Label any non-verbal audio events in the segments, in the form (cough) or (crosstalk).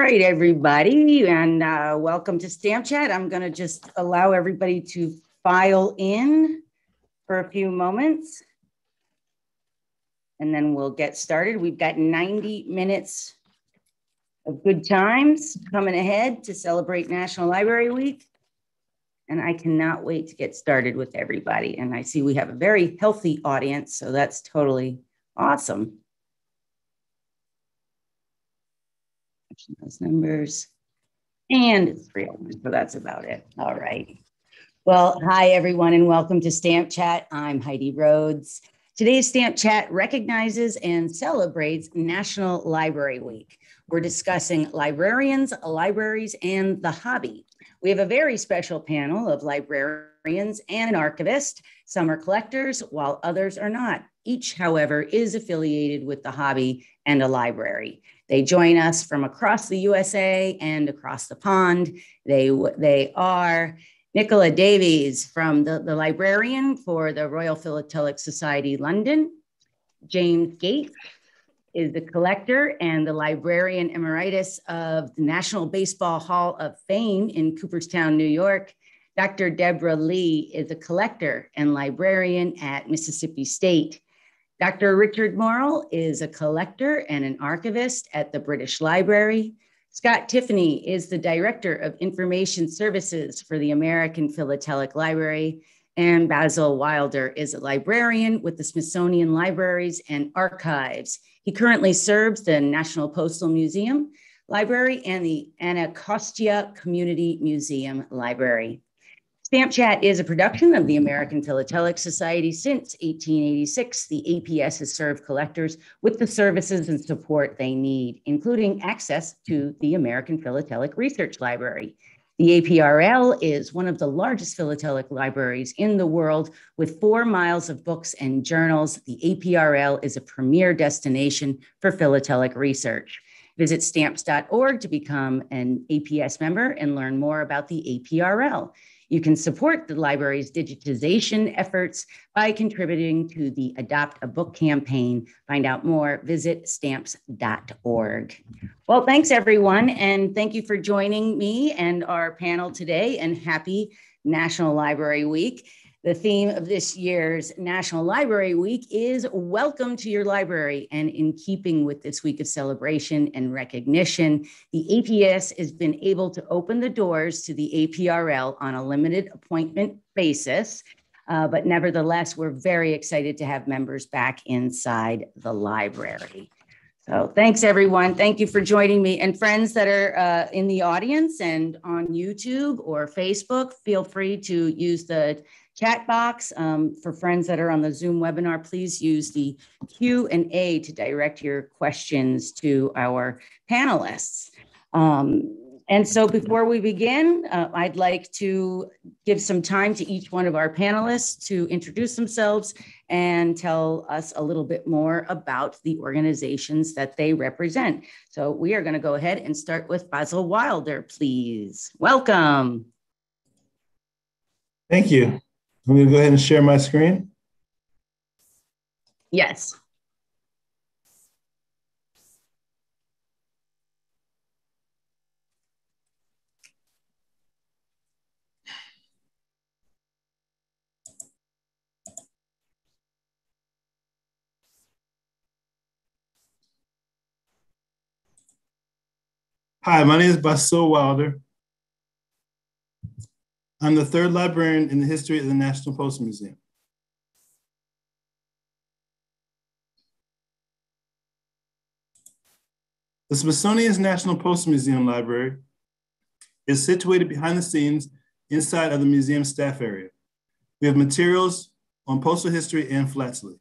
right, everybody, and uh, welcome to Stamp Chat. I'm going to just allow everybody to file in for a few moments, and then we'll get started. We've got 90 minutes of good times coming ahead to celebrate National Library Week. And I cannot wait to get started with everybody. And I see we have a very healthy audience, so that's totally awesome. Those numbers. And it's 301, so that's about it. All right. Well, hi, everyone, and welcome to Stamp Chat. I'm Heidi Rhodes. Today's Stamp Chat recognizes and celebrates National Library Week. We're discussing librarians, libraries, and the hobby. We have a very special panel of librarians and an archivist. Some are collectors, while others are not. Each, however, is affiliated with the hobby and a library. They join us from across the USA and across the pond. They, they are Nicola Davies from the, the librarian for the Royal Philatelic Society London. James Gates is the collector and the librarian emeritus of the National Baseball Hall of Fame in Cooperstown, New York. Dr. Deborah Lee is a collector and librarian at Mississippi State. Dr. Richard Morel is a collector and an archivist at the British Library. Scott Tiffany is the Director of Information Services for the American Philatelic Library. And Basil Wilder is a librarian with the Smithsonian Libraries and Archives. He currently serves the National Postal Museum Library and the Anacostia Community Museum Library. Stamp Chat is a production of the American Philatelic Society since 1886. The APS has served collectors with the services and support they need, including access to the American Philatelic Research Library. The APRL is one of the largest philatelic libraries in the world with four miles of books and journals. The APRL is a premier destination for philatelic research. Visit stamps.org to become an APS member and learn more about the APRL. You can support the library's digitization efforts by contributing to the Adopt a Book campaign. Find out more, visit stamps.org. Well, thanks everyone, and thank you for joining me and our panel today, and happy National Library Week. The theme of this year's National Library Week is Welcome to Your Library. And in keeping with this week of celebration and recognition, the APS has been able to open the doors to the APRL on a limited appointment basis. Uh, but nevertheless, we're very excited to have members back inside the library. So thanks, everyone. Thank you for joining me. And friends that are uh, in the audience and on YouTube or Facebook, feel free to use the chat box. Um, for friends that are on the Zoom webinar, please use the Q and A to direct your questions to our panelists. Um, and so before we begin, uh, I'd like to give some time to each one of our panelists to introduce themselves and tell us a little bit more about the organizations that they represent. So we are gonna go ahead and start with Basil Wilder, please. Welcome. Thank you. I'm going to go ahead and share my screen. Yes. Hi, my name is Basil Wilder. I'm the third librarian in the history of the National Postal Museum. The Smithsonian's National Postal Museum Library is situated behind the scenes inside of the museum staff area. We have materials on postal history and philately.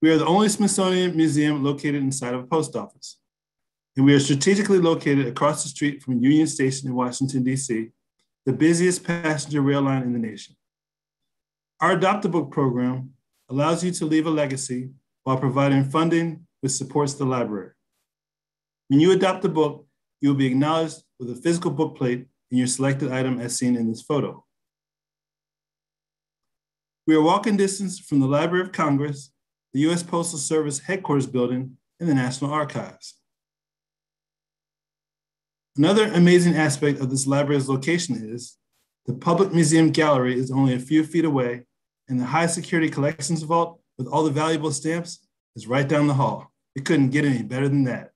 We are the only Smithsonian museum located inside of a post office and we are strategically located across the street from Union Station in Washington, D.C., the busiest passenger rail line in the nation. Our Adopt a Book program allows you to leave a legacy while providing funding which supports the library. When you adopt a book, you will be acknowledged with a physical book plate in your selected item as seen in this photo. We are walking distance from the Library of Congress, the US Postal Service headquarters building, and the National Archives. Another amazing aspect of this library's location is the public museum gallery is only a few feet away, and the high security collections vault with all the valuable stamps is right down the hall. It couldn't get any better than that.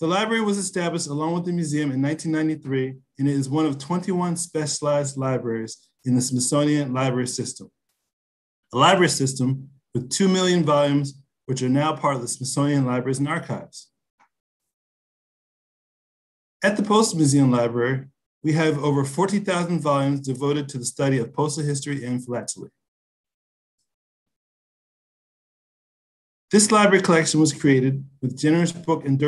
The library was established along with the museum in 1993, and it is one of 21 specialized libraries in the Smithsonian Library System. A library system with 2 million volumes, which are now part of the Smithsonian Libraries and Archives. At the Postal Museum Library, we have over 40,000 volumes devoted to the study of postal history and philately. This library collection was created with generous book and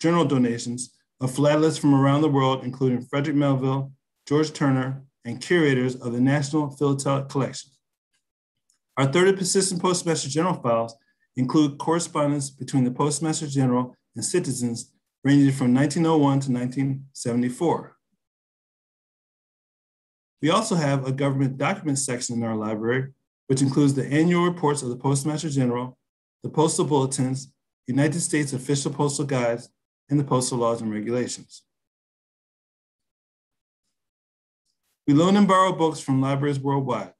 journal donations of philatelists from around the world, including Frederick Melville, George Turner, and curators of the National Philatelic Collection. Our 30 persistent Postmaster General files include correspondence between the Postmaster General and citizens ranging from 1901 to 1974. We also have a government documents section in our library, which includes the annual reports of the Postmaster General, the postal bulletins, United States official postal guides, and the postal laws and regulations. We loan and borrow books from libraries worldwide.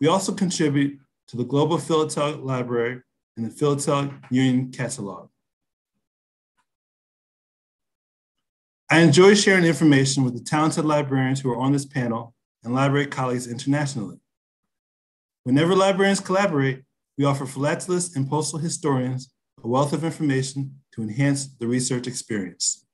We also contribute to the Global Philatelic Library and the Philatelic Union Catalog. I enjoy sharing information with the talented librarians who are on this panel and library colleagues internationally. Whenever librarians collaborate, we offer philatelists and postal historians a wealth of information to enhance the research experience.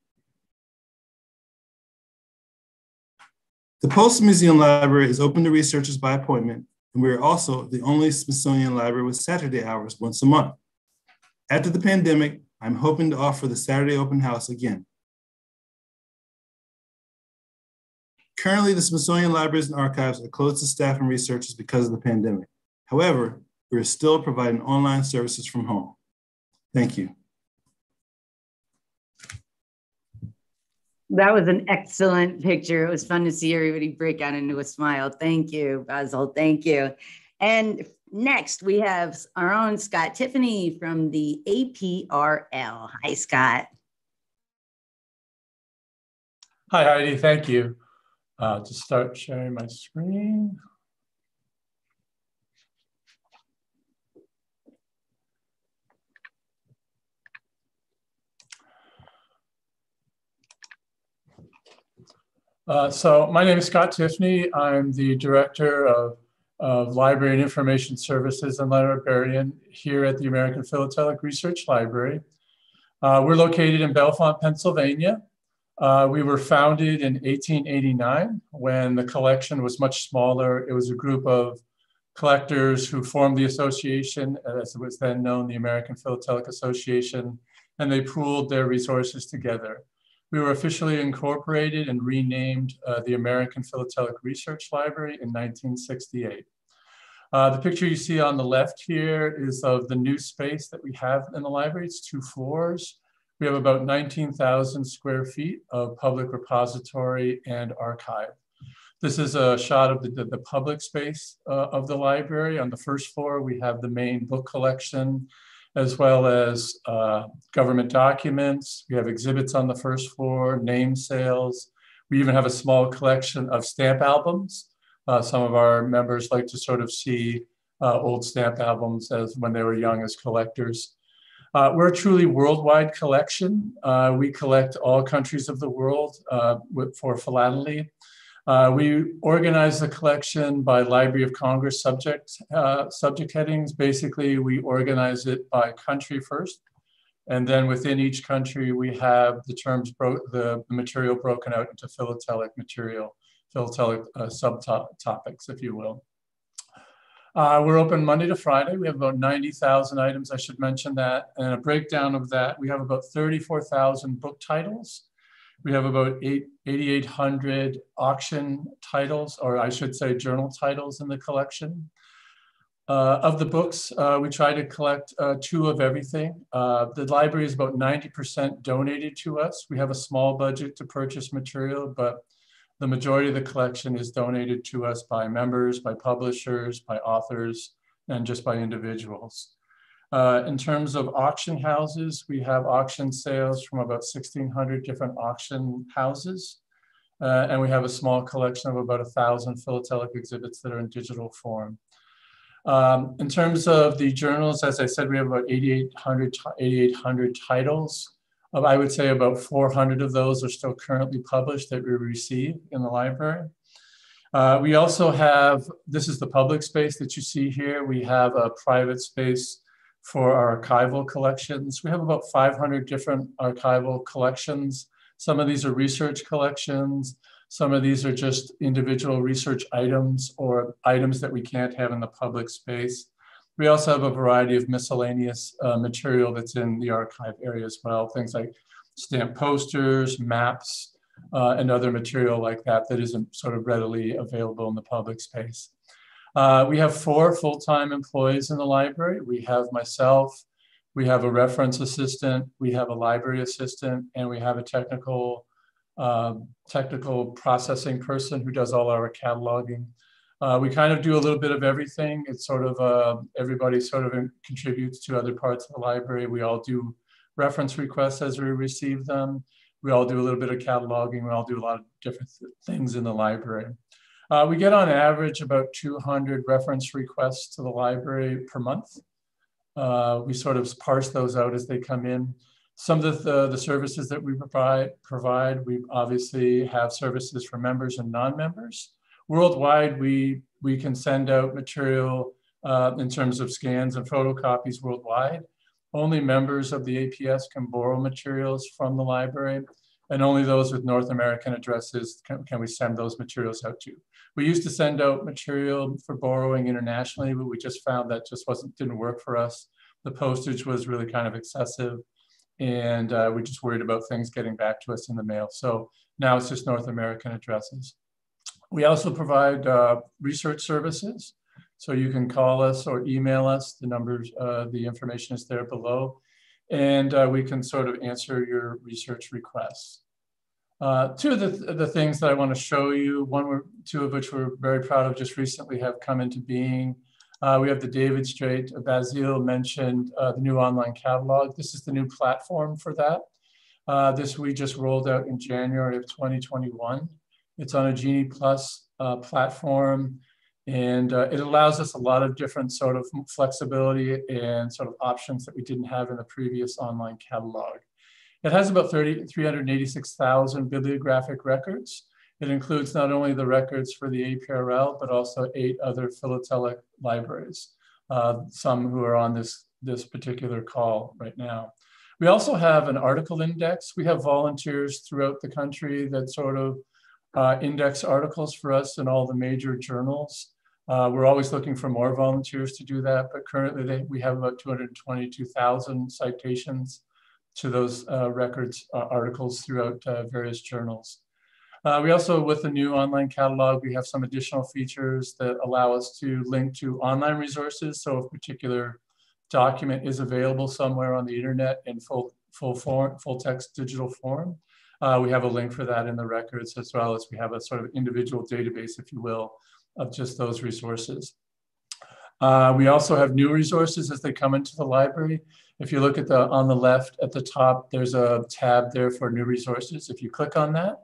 The Postal Museum Library is open to researchers by appointment, and we are also the only Smithsonian library with Saturday hours once a month. After the pandemic, I'm hoping to offer the Saturday open house again. Currently, the Smithsonian Libraries and Archives are closed to staff and researchers because of the pandemic. However, we are still providing online services from home. Thank you. That was an excellent picture. It was fun to see everybody break out into a smile. Thank you, Basil. Thank you. And next, we have our own Scott Tiffany from the APRL. Hi, Scott. Hi, Heidi. Thank you uh, to start sharing my screen. Uh, so my name is Scott Tiffany. I'm the Director of, of Library and Information Services and Librarian here at the American Philatelic Research Library. Uh, we're located in Bellefonte, Pennsylvania. Uh, we were founded in 1889 when the collection was much smaller. It was a group of collectors who formed the association, as it was then known, the American Philatelic Association, and they pooled their resources together. We were officially incorporated and renamed uh, the American Philatelic Research Library in 1968. Uh, the picture you see on the left here is of the new space that we have in the library. It's two floors. We have about 19,000 square feet of public repository and archive. This is a shot of the, the, public space uh, of the library. On the first floor, we have the main book collection, as well as uh, government documents. We have exhibits on the first floor, name sales. We even have a small collection of stamp albums. Uh, some of our members like to sort of see uh, old stamp albums as when they were young as collectors. Uh, we're a truly worldwide collection. Uh, we collect all countries of the world uh, with, for philately. Uh, we organize the collection by Library of Congress subject, uh, subject headings. Basically, we organize it by country first. And then within each country, we have the terms, the, the material broken out into philatelic material, philatelic uh, subtopics, if you will. Uh, we're open Monday to Friday. We have about 90,000 items, I should mention that. And a breakdown of that, we have about 34,000 book titles. We have about 8,800 auction titles, or I should say journal titles in the collection. Uh, of the books, uh, we try to collect uh, two of everything. Uh, the library is about 90% donated to us. We have a small budget to purchase material, but the majority of the collection is donated to us by members, by publishers, by authors, and just by individuals. Uh, in terms of auction houses, we have auction sales from about 1,600 different auction houses. Uh, and we have a small collection of about a thousand philatelic exhibits that are in digital form. Um, in terms of the journals, as I said, we have about 8,800 8, titles. I would say about 400 of those are still currently published that we receive in the library. Uh, we also have, this is the public space that you see here. We have a private space for our archival collections. We have about 500 different archival collections. Some of these are research collections. Some of these are just individual research items or items that we can't have in the public space. We also have a variety of miscellaneous uh, material that's in the archive area as well, things like stamp posters, maps, uh, and other material like that that isn't sort of readily available in the public space. Uh, we have four full-time employees in the library. We have myself, we have a reference assistant, we have a library assistant, and we have a technical uh, technical processing person who does all our cataloging. Uh, we kind of do a little bit of everything. It's sort of uh, everybody sort of contributes to other parts of the library. We all do reference requests as we receive them. We all do a little bit of cataloging. We all do a lot of different th things in the library. Uh, we get on average about 200 reference requests to the library per month. Uh, we sort of parse those out as they come in. Some of the, the services that we provide, provide, we obviously have services for members and non-members. Worldwide, we, we can send out material uh, in terms of scans and photocopies worldwide. Only members of the APS can borrow materials from the library and only those with North American addresses can, can, we send those materials out to. We used to send out material for borrowing internationally, but we just found that just wasn't didn't work for us. The postage was really kind of excessive, and uh, we just worried about things getting back to us in the mail. So now it's just North American addresses. We also provide uh, research services. So you can call us or email us. The numbers, uh, the information is there below and uh, we can sort of answer your research requests. Uh, two of the, the things that I want to show you, one or two of which we're very proud of just recently have come into being. Uh, we have the David Straight, Basile mentioned uh, the new online catalog. This is the new platform for that. Uh, this we just rolled out in January of 2021. It's on a Genie Plus uh, platform. And uh, it allows us a lot of different sort of flexibility and sort of options that we didn't have in the previous online catalog. It has about 30, 386,000 bibliographic records. It includes not only the records for the APRL, but also eight other philatelic libraries, uh, some who are on this, this particular call right now. We also have an article index. We have volunteers throughout the country that sort of uh, index articles for us in all the major journals. Uh, we're always looking for more volunteers to do that, but currently they, we have about 222,000 citations to those uh, records uh, articles throughout uh, various journals. We also, with the new online catalog, we have some additional features that allow us to link to online resources. So if a particular document is available somewhere on the internet in full, full, form, full text digital form, uh, we have a link for that in the records as well as we have a sort of individual database, if you will, of just those resources. Uh, we also have new resources as they come into the library. If you look at the on the left at the top, there's a tab there for new resources. If you click on that,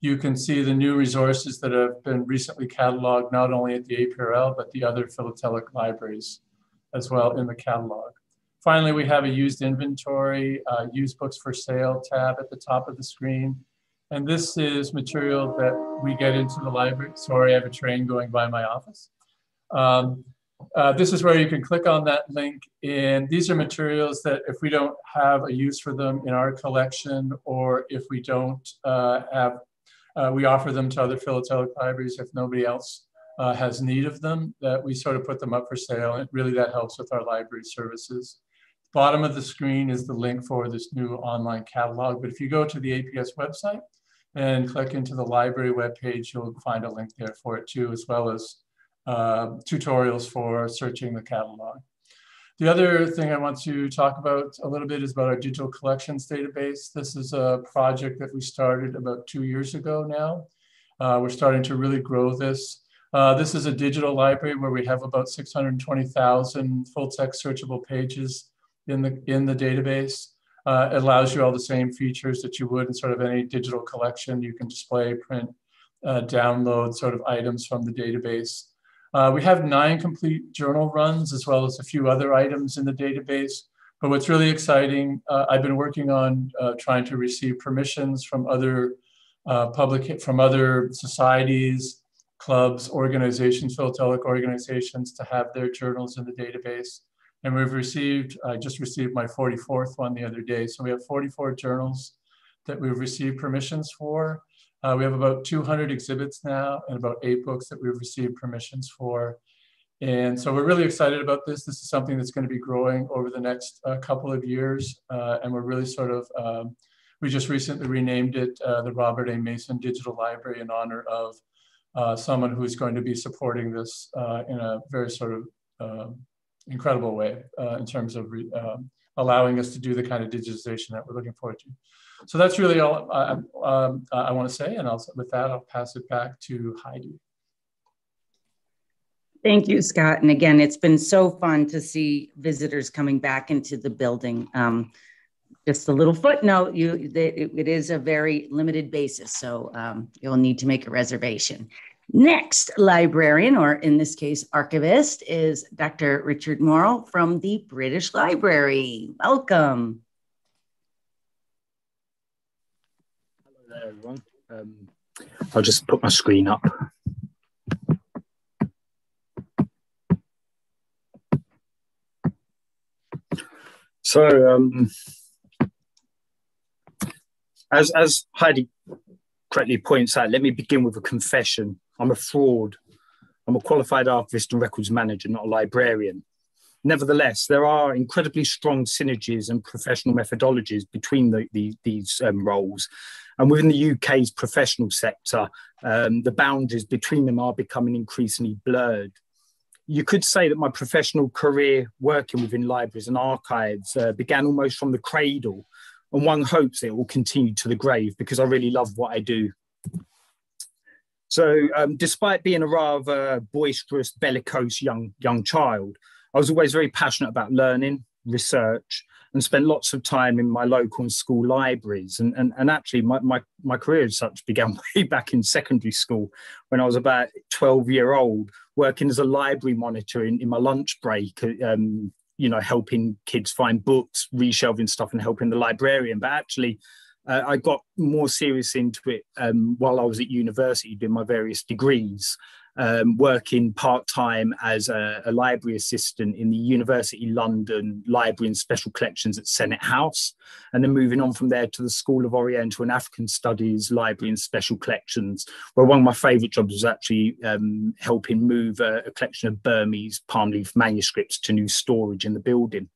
you can see the new resources that have been recently cataloged, not only at the APRL, but the other philatelic libraries as well in the catalog. Finally, we have a used inventory, uh, used books for sale tab at the top of the screen. And this is material that we get into the library. Sorry, I have a train going by my office. Um, uh, this is where you can click on that link. And these are materials that if we don't have a use for them in our collection, or if we don't uh, have, uh, we offer them to other philatelic libraries if nobody else uh, has need of them, that we sort of put them up for sale. And really that helps with our library services. Bottom of the screen is the link for this new online catalog. But if you go to the APS website, and click into the library webpage, you'll find a link there for it too, as well as uh, tutorials for searching the catalog. The other thing I want to talk about a little bit is about our digital collections database. This is a project that we started about two years ago now. Uh, we're starting to really grow this. Uh, this is a digital library where we have about 620,000 full text searchable pages in the in the database. Uh, it allows you all the same features that you would in sort of any digital collection. You can display, print, uh, download sort of items from the database. Uh, we have nine complete journal runs as well as a few other items in the database. But what's really exciting, uh, I've been working on uh, trying to receive permissions from other uh, public, from other societies, clubs, organizations, philatelic organizations to have their journals in the database. And we've received, I just received my 44th one the other day. So we have 44 journals that we've received permissions for. Uh, we have about 200 exhibits now and about eight books that we've received permissions for. And so we're really excited about this. This is something that's going to be growing over the next uh, couple of years. Uh, and we're really sort of, um, we just recently renamed it uh, the Robert A. Mason Digital Library in honor of uh, someone who's going to be supporting this uh, in a very sort of um, incredible way in terms of um, allowing us to do the kind of digitization that we're looking forward to. So that's really all I, um, I want to say. And I'll, with that, I'll pass it back to Heidi. Thank you, Scott. And again, it's been so fun to see visitors coming back into the building. Um, just a little footnote, you it, it is a very limited basis, so um, you'll need to make a reservation. Next librarian, or in this case, archivist, is Dr. Richard Morrow from the British Library. Welcome. Hello there, everyone. Um, I'll just put my screen up. So, um, as, as Heidi correctly points out, let me begin with a confession. I'm a fraud. I'm a qualified archivist and records manager, not a librarian. Nevertheless, there are incredibly strong synergies and professional methodologies between the, the, these um, roles. And within the UK's professional sector, um, the boundaries between them are becoming increasingly blurred. You could say that my professional career working within libraries and archives uh, began almost from the cradle, and one hopes it will continue to the grave because I really love what I do. So, um, despite being a rather boisterous, bellicose young young child, I was always very passionate about learning, research, and spent lots of time in my local and school libraries. And, and, and actually, my, my, my career as such began (laughs) way back in secondary school when I was about 12 year old, working as a library monitor in, in my lunch break, um, you know, helping kids find books, reshelving stuff, and helping the librarian. But actually, uh, I got more serious into it um, while I was at university doing my various degrees, um, working part time as a, a, library assistant in the University London Library and Special Collections at Senate House, and then moving on from there to the School of Oriental and African Studies Library and Special Collections, where one of my favourite jobs was actually um, helping move a, a collection of Burmese palm leaf manuscripts to new storage in the building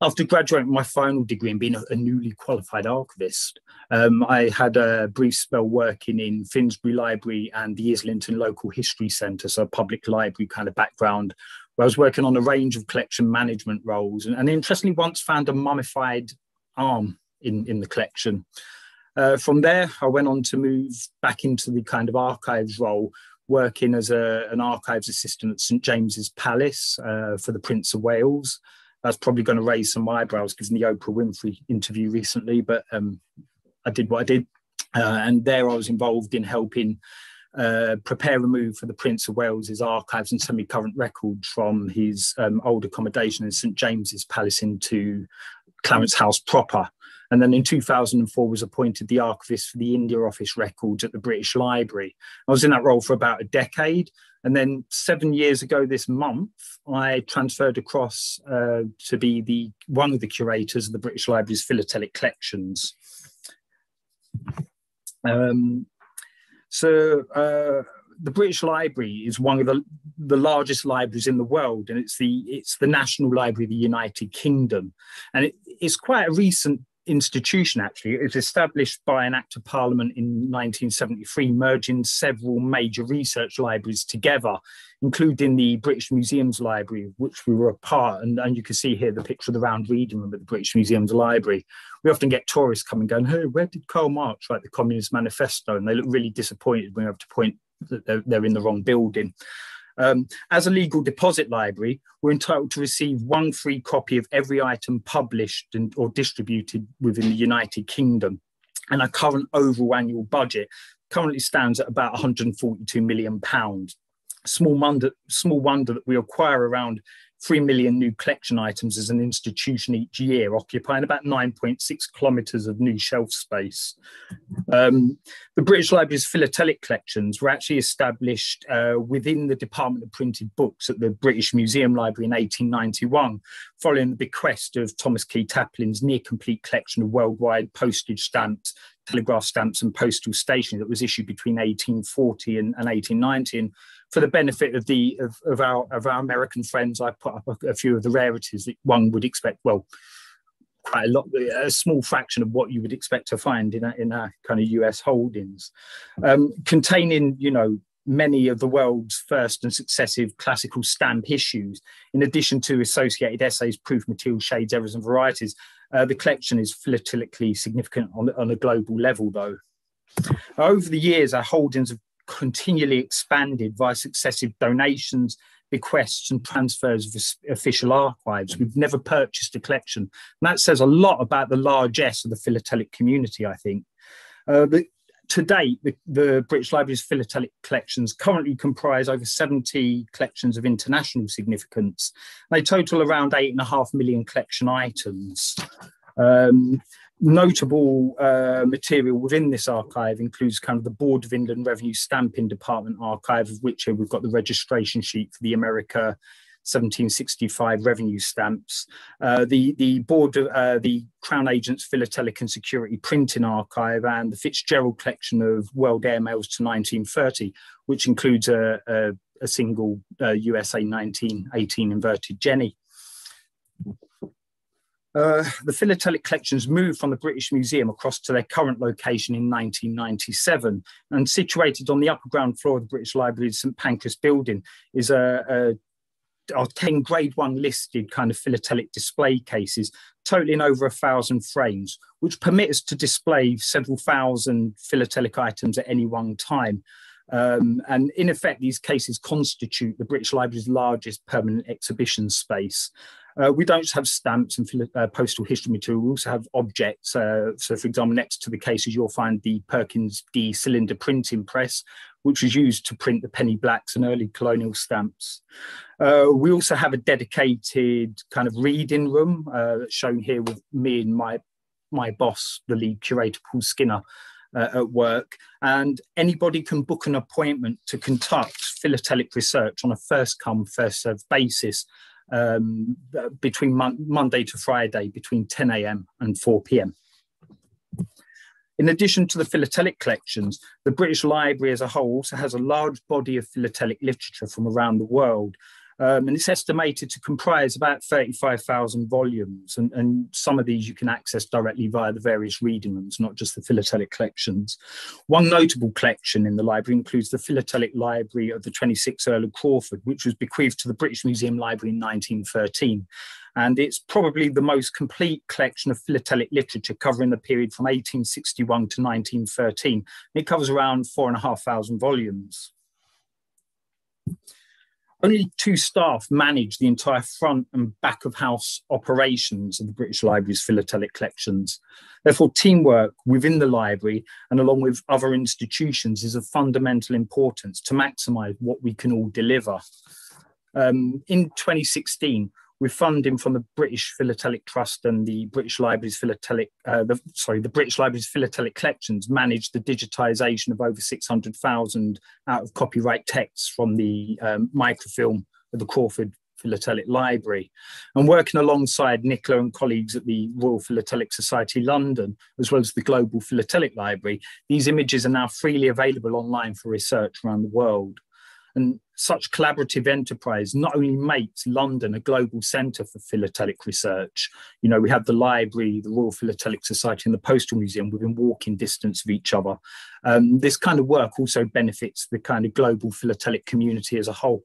after graduating my final degree and being a, newly qualified archivist, um, I had a brief spell working in Finsbury Library and the Islington Local History Centre, so a public library kind of background, where I was working on a range of collection management roles. And, and interestingly, once found a mummified arm in, in the collection. Uh, from there, I went on to move back into the kind of archives role, working as a, an archives assistant at St James's Palace uh, for the Prince of Wales that's probably going to raise some eyebrows given the Oprah Winfrey interview recently, but um, I did what I did. Uh, and there I was involved in helping uh, prepare a move for the Prince of Wales's archives and semi-current records from his um, old accommodation in St James's Palace into Clarence House proper. And then in 2004 was appointed the archivist for the India Office records at the British Library. I was in that role for about a decade and then seven years ago this month, I transferred across uh, to be the one of the curators of the British Library's philatelic collections. Um, so uh, the British Library is one of the, the largest libraries in the world, and it's the it's the National Library of the United Kingdom, and it, it's quite a recent institution, actually. It was established by an Act of Parliament in 1973, merging several major research libraries together, including the British Museum's Library, which we were a part. And, and you can see here the picture of the round reading room at the British Museum's Library. We often get tourists coming going, hey, where did Karl Marx write the Communist Manifesto? And they look really disappointed when we have to point that they're, they're in the wrong building. Um, as a legal deposit library, we're entitled to receive one free copy of every item published and, or distributed within the United Kingdom. And our current overall annual budget currently stands at about 142 million pounds. Small wonder, small wonder that we acquire around 3 million new collection items as an institution each year, occupying about 9.6 kilometres of new shelf space. Um, the British Library's philatelic collections were actually established uh, within the Department of Printed Books at the British Museum Library in 1891, following the bequest of Thomas Keay Tapling's near complete collection of worldwide postage stamps telegraph stamps and postal stationery that was issued between 1840 and, and 1890. And for the benefit of the of, of our of our American friends, I put up a, a, few of the rarities that one would expect. Well, quite a lot, a small fraction of what you would expect to find in a, in our kind of US holdings, um, containing you know many of the world's first and successive classical stamp issues, in addition to associated essays, proof material, shades, errors, and varieties. Uh, the collection is philatelically significant on, on a global level, though. Over the years, our holdings have continually expanded via successive donations, bequests, and transfers of official archives. We've never purchased a collection. And that says a lot about the largesse of the philatelic community, I think. Uh, the, to date, the, the, British Library's philatelic collections currently comprise over 70 collections of international significance. They total around eight and a half million collection items. Um, notable uh, material within this archive includes kind of the Board of Inland Revenue Stamping Department archive, of which we've got the registration sheet for the America 1765 revenue stamps. Uh, the the board, uh, the Crown Agents Philatelic and Security Printing Archive, and the Fitzgerald collection of World Airmails to 1930, which includes a, a, a single uh, USA 1918 inverted Jenny. Uh, the philatelic collections moved from the British Museum across to their current location in 1997 and situated on the upper ground floor of the British Library's St Pancras building is a, a are 10 grade one listed kind of philatelic display cases, totaling over a thousand frames, which permit us to display several thousand philatelic items at any one time. Um, and in effect, these cases constitute the British Library's largest permanent exhibition space. Uh, we don't just have stamps and uh, postal history material, we also have objects. Uh, so, for example, next to the cases, you'll find the Perkins D cylinder printing press, which was used to print the penny blacks and early colonial stamps. Uh, we also have a dedicated kind of reading room uh, shown here with me and my, my boss, the lead curator, Paul Skinner, uh, at work, and anybody can book an appointment to conduct philatelic research on a first come, first served basis um, between mon Monday to Friday between 10 a.m. and 4 p.m. In addition to the philatelic collections, the British Library as a whole also has a large body of philatelic literature from around the world, um, and it's estimated to comprise about 35,000 volumes. And, and, some of these you can access directly via the various reading rooms, not just the philatelic collections. One notable collection in the library includes the Philatelic Library of the 26th Earl of Crawford, which was bequeathed to the British Museum Library in 1913. And it's probably the most complete collection of philatelic literature covering the period from 1861 to 1913. It covers around four and a half thousand volumes. Only two staff manage the entire front and back of house operations of the British Library's philatelic collections. Therefore, teamwork within the library and along with other institutions is of fundamental importance to maximise what we can all deliver. Um, in 2016, with funding from the British Philatelic Trust and the British Library's Philatelic, uh, the, sorry, the British Library's Philatelic Collections managed the digitisation of over 600,000 out of copyright texts from the um, microfilm of the Crawford Philatelic Library. And working alongside Nicola and colleagues at the Royal Philatelic Society London, as well as the Global Philatelic Library, these images are now freely available online for research around the world. And such collaborative enterprise not only makes London a global centre for philatelic research. You know, we have the library, the Royal Philatelic Society, and the Postal Museum within walking distance of each other. Um, this kind of work also benefits the kind of global philatelic community as a whole.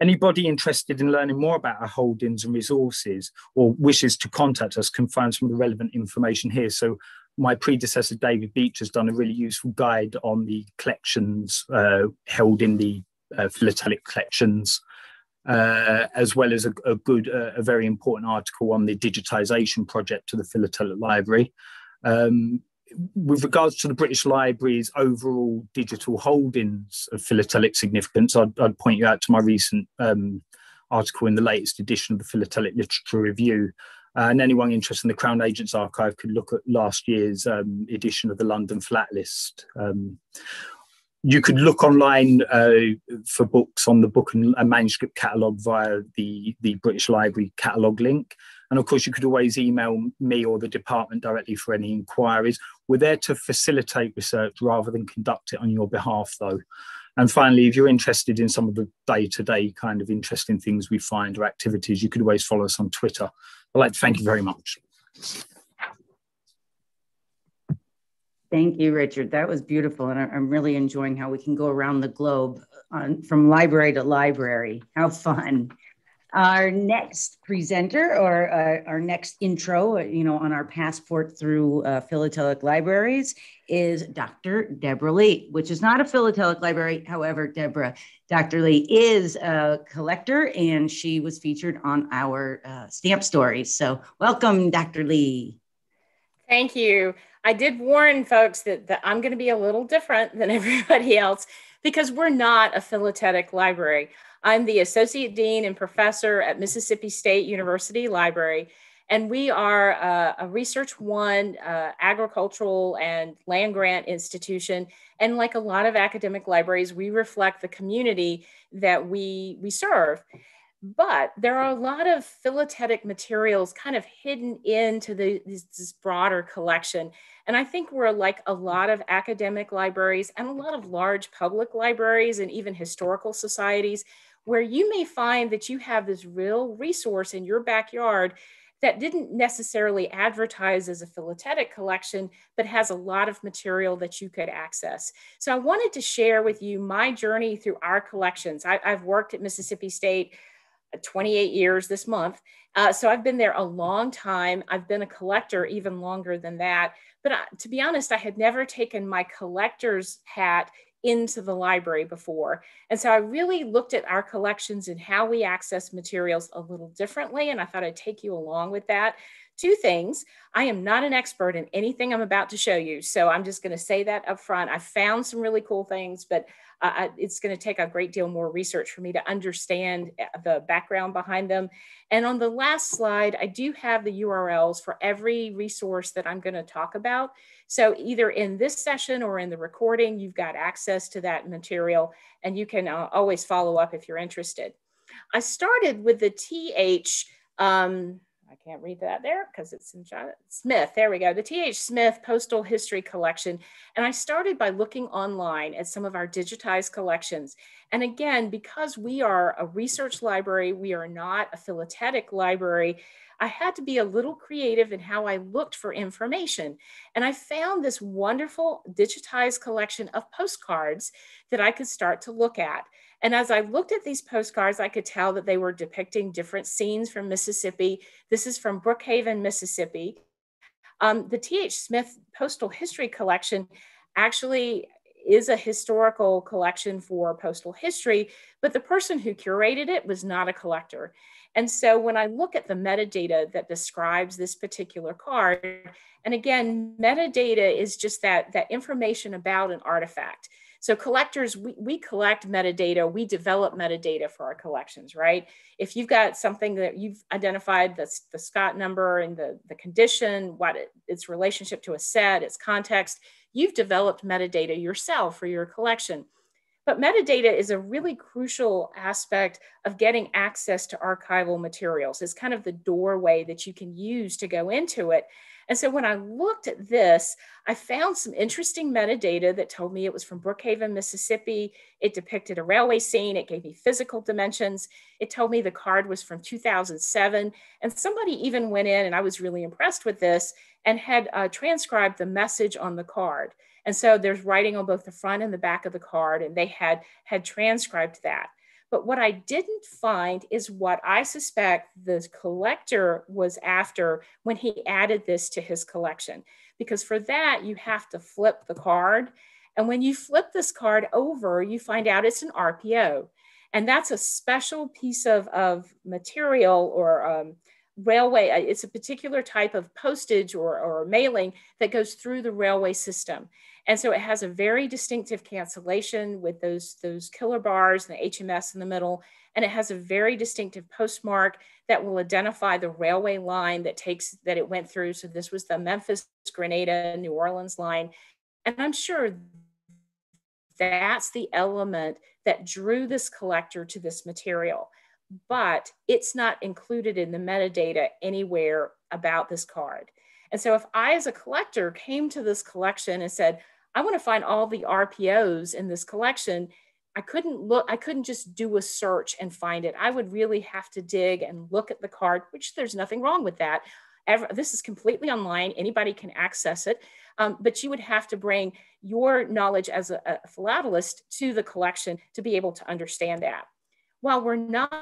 Anybody interested in learning more about our holdings and resources or wishes to contact us can find some of the relevant information here. So my predecessor David Beech has done a really useful guide on the collections uh, held in the uh, philatelic collections, uh, as well as a, a good, uh, a very important article on the digitization project to the Philatelic Library. Um, with regards to the British Library's overall digital holdings of philatelic significance, I'd, I'd point you out to my recent um, article in the latest edition of the Philatelic Literature Review. Uh, and anyone interested in the Crown Agents Archive could look at last year's um, edition of the London Philatelist. Um, you could look online uh, for books on the book and manuscript catalogue via the, the British Library catalogue link. And of course, you could always email me or the department directly for any inquiries. We're there to facilitate research rather than conduct it on your behalf, though. And finally, if you're interested in some of the day to day kind of interesting things we find or activities, you could always follow us on Twitter. I'd like to thank you very much. Thank you, Richard. That was beautiful. And I'm really enjoying how we can go around the globe on, from library to library. How fun. Our next presenter or uh, our next intro, you know, on our passport through uh, philatelic libraries is Dr. Deborah Lee, which is not a philatelic library. However, Deborah, Dr. Lee is a collector and she was featured on our uh, stamp stories. So welcome, Dr. Lee. Thank you. I did warn folks that, that I'm going to be a little different than (laughs) everybody else because we're not a philatelic library. I'm the associate dean and professor at Mississippi State University Library, and we are a, a Research One uh, agricultural and land grant institution. And like a lot of academic libraries, we reflect the community that we, we serve but there are a lot of philatelic materials kind of hidden into the, this, this, broader collection. And I think we're like a lot of academic libraries and a lot of large public libraries and even historical societies where you may find that you have this real resource in your backyard that didn't necessarily advertise as a philatelic collection, but has a lot of material that you could access. So I wanted to share with you my journey through our collections. I, have worked at Mississippi State 28 years this month. Uh, so I've been there a long time. I've been a collector even longer than that. But uh, to be honest, I had never taken my collector's hat into the library before. And so I really looked at our collections and how we access materials a little differently. And I thought I'd take you along with that. Two things I am not an expert in anything I'm about to show you. So I'm just going to say that up front. I found some really cool things, but uh, it's going to take a great deal more research for me to understand uh, the background behind them. And on the last slide, I do have the URLs for every resource that I'm going to talk about. So either in this session or in the recording, you've got access to that material and you can uh, always follow up if you're interested. I started with the TH um, I can't read that there because it's in John Smith. There we go. The T.H. Smith Postal History Collection. And I started by looking online at some of our digitized collections. And again, because we are a research library, we are not a philatelic library, I had to be a little creative in how I looked for information. And I found this wonderful digitized collection of postcards that I could start to look at. And as I looked at these postcards, I could tell that they were depicting different scenes from Mississippi. This is from Brookhaven, Mississippi. Um, the T.H. Smith Postal History Collection actually is a historical collection for postal history, but the person who curated it was not a collector. And so when I look at the metadata that describes this particular card, and again, metadata is just that, that information about an artifact. So collectors, we, we collect metadata, we develop metadata for our collections, right? If you've got something that you've identified, the, the Scott number and the, the condition, what it, its relationship to a set, its context, you've developed metadata yourself for your collection. But metadata is a really crucial aspect of getting access to archival materials. It's kind of the doorway that you can use to go into it. And so when I looked at this, I found some interesting metadata that told me it was from Brookhaven, Mississippi. It depicted a railway scene. It gave me physical dimensions. It told me the card was from 2007. And somebody even went in, and I was really impressed with this, and had uh, transcribed the message on the card. And so there's writing on both the front and the back of the card, and they had had transcribed that. But what I didn't find is what I suspect the collector was after when he added this to his collection. Because for that, you have to flip the card. And when you flip this card over, you find out it's an RPO. And that's a special piece of, of material or um, railway. Uh, it's a particular type of postage or, or mailing that goes through the railway system. And so it has a very distinctive cancellation with those, those killer bars and the HMS in the middle. And it has a very distinctive postmark that will identify the railway line that takes that it went through. So this was the Memphis, Grenada, New Orleans line. And I'm sure that's the element that drew this collector to this material. But it's not included in the metadata anywhere about this card. And so if I, as a collector, came to this collection and said, I want to find all the RPOs in this collection, I couldn't look, I couldn't just do a search and find it. I would really have to dig and look at the card, which there's nothing wrong with that. Ever, this is completely online. Anybody can access it. Um, but you would have to bring your knowledge as a, a philatelist to the collection to be able to understand that. While we're not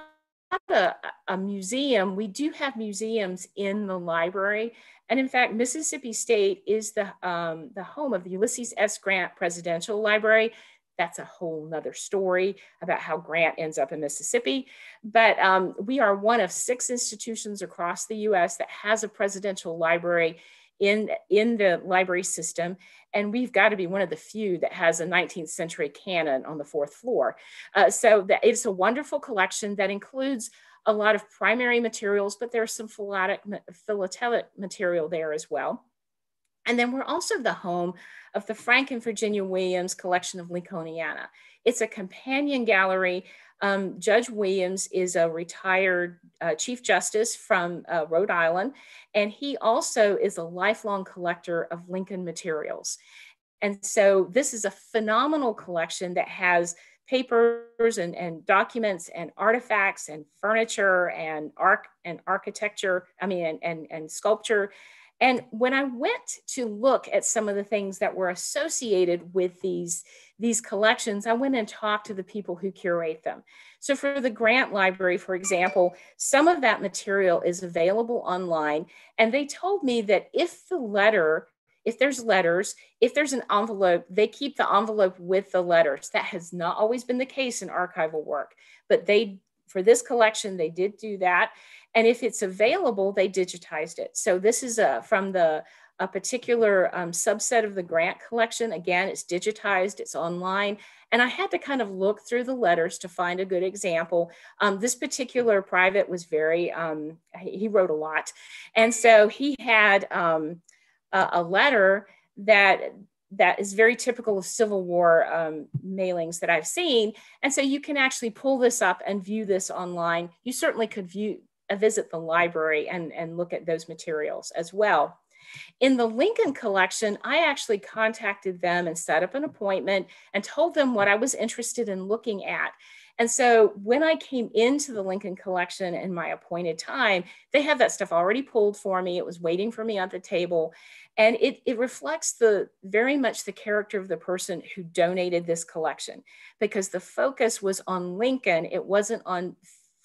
a, a, museum, we do have museums in the library. And in fact, Mississippi State is the, um, the home of the Ulysses S. Grant Presidential Library. That's a whole nother story about how Grant ends up in Mississippi. But um, we are one of six institutions across the US that has a presidential library in, in the library system. And we've got to be one of the few that has a 19th century cannon on the fourth floor. Uh, so that it's a wonderful collection that includes a lot of primary materials, but there's some philatelic material there as well. And then we're also the home of the Frank and Virginia Williams collection of Lincolniana. It's a companion gallery um, Judge Williams is a retired uh, Chief Justice from uh, Rhode Island, and he also is a lifelong collector of Lincoln materials. And so this is a phenomenal collection that has papers and, and documents and artifacts and furniture and arc and architecture, I mean, and, and, and sculpture and when I went to look at some of the things that were associated with these, these collections, I went and talked to the people who curate them. So for the Grant Library, for example, some of that material is available online. And they told me that if the letter, if there's letters, if there's an envelope, they keep the envelope with the letters. That has not always been the case in archival work, but they, for this collection, they did do that. And if it's available, they digitized it. So this is a, from the a particular um, subset of the grant collection. Again, it's digitized, it's online. And I had to kind of look through the letters to find a good example. Um, this particular private was very, um, he wrote a lot. And so he had um, a, a, letter that that is very typical of Civil War um, mailings that I've seen. And so you can actually pull this up and view this online. You certainly could view, Uh, visit the library and, and look at those materials as well. In the Lincoln collection, I actually contacted them and set up an appointment and told them what I was interested in looking at. And so when I came into the Lincoln collection in my appointed time, they had that stuff already pulled for me. It was waiting for me at the table. And it, it reflects the very much the character of the person who donated this collection because the focus was on Lincoln. It wasn't on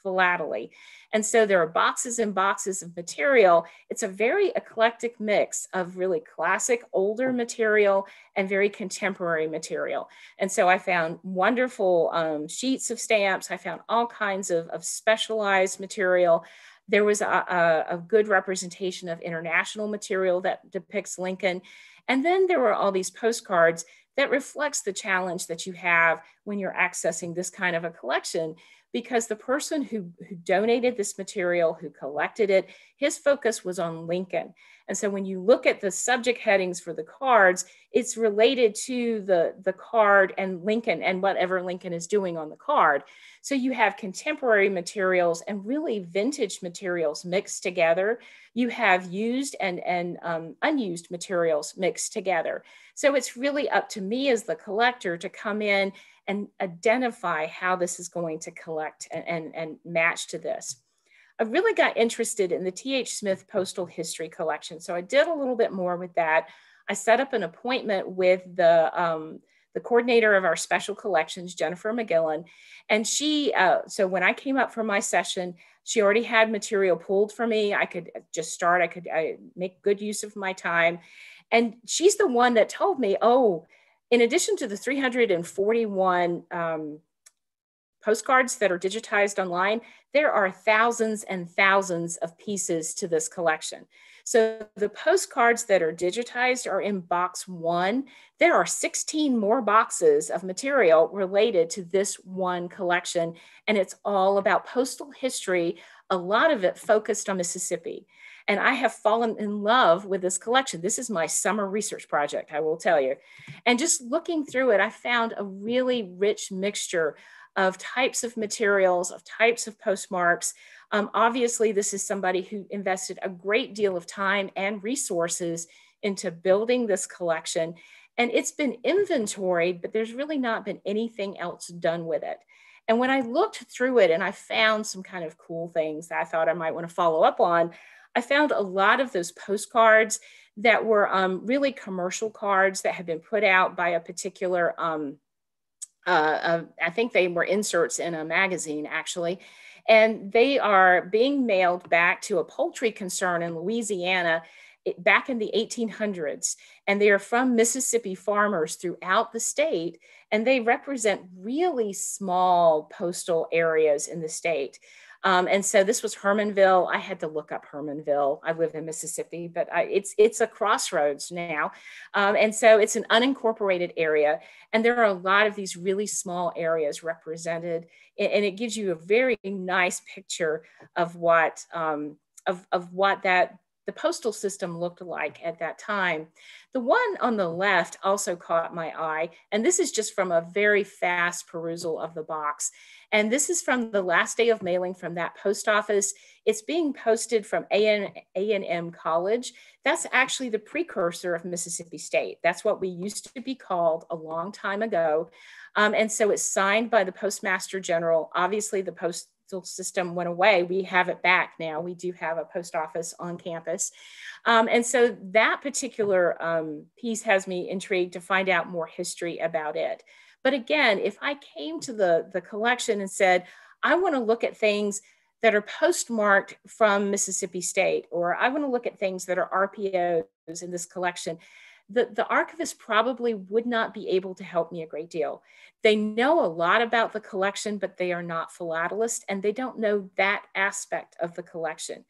philately. And so there are boxes and boxes of material. It's a very eclectic mix of really classic older material and very contemporary material. And so I found wonderful um, sheets of stamps. I found all kinds of, of specialized material. There was a, a, a good representation of international material that depicts Lincoln. And then there were all these postcards that reflects the challenge that you have when you're accessing this kind of a collection because the person who, who donated this material, who collected it, his focus was on Lincoln. And so when you look at the subject headings for the cards, it's related to the, the card and Lincoln and whatever Lincoln is doing on the card. So you have contemporary materials and really vintage materials mixed together. You have used and, and um, unused materials mixed together. So it's really up to me as the collector to come in and identify how this is going to collect and, and, and match to this. I really got interested in the T.H. Smith Postal History Collection. So I did a little bit more with that. I set up an appointment with the, um, the coordinator of our special collections, Jennifer McGillan. And she, uh, so when I came up for my session, she already had material pulled for me. I could just start, I could I make good use of my time. And she's the one that told me, oh, in addition to the 341 um, postcards that are digitized online, there are thousands and thousands of pieces to this collection. So the postcards that are digitized are in box one. There are 16 more boxes of material related to this one collection, and it's all about postal history, a lot of it focused on Mississippi. And I have fallen in love with this collection. This is my summer research project, I will tell you. And just looking through it, I found a really rich mixture of types of materials, of types of postmarks. Um, obviously, this is somebody who invested a great deal of time and resources into building this collection. And it's been inventoried, but there's really not been anything else done with it. And when I looked through it and I found some kind of cool things that I thought I might want to follow up on, I found a lot of those postcards that were um, really commercial cards that had been put out by a particular um, uh, I think they were inserts in a magazine actually. And they are being mailed back to a poultry concern in Louisiana back in the 1800s. And they are from Mississippi farmers throughout the state. And they represent really small postal areas in the state. Um, and so this was Hermanville. I had to look up Hermanville. I live in Mississippi, but I, it's it's a crossroads now, um, and so it's an unincorporated area. And there are a lot of these really small areas represented, and it gives you a very nice picture of what um, of of what that the postal system looked like at that time. The one on the left also caught my eye, and this is just from a very fast perusal of the box. And this is from the last day of mailing from that post office. It's being posted from A&M College. That's actually the precursor of Mississippi State. That's what we used to be called a long time ago. Um, and so it's signed by the Postmaster General. Obviously, the postal system went away. We have it back now. We do have a post office on campus. Um, and so that particular um, piece has me intrigued to find out more history about it. But again, if I came to the, the collection and said, I want to look at things that are postmarked from Mississippi State, or I want to look at things that are RPOs in this collection, the, the archivist probably would not be able to help me a great deal. They know a lot about the collection, but they are not philatelist and they don't know that aspect of the collection.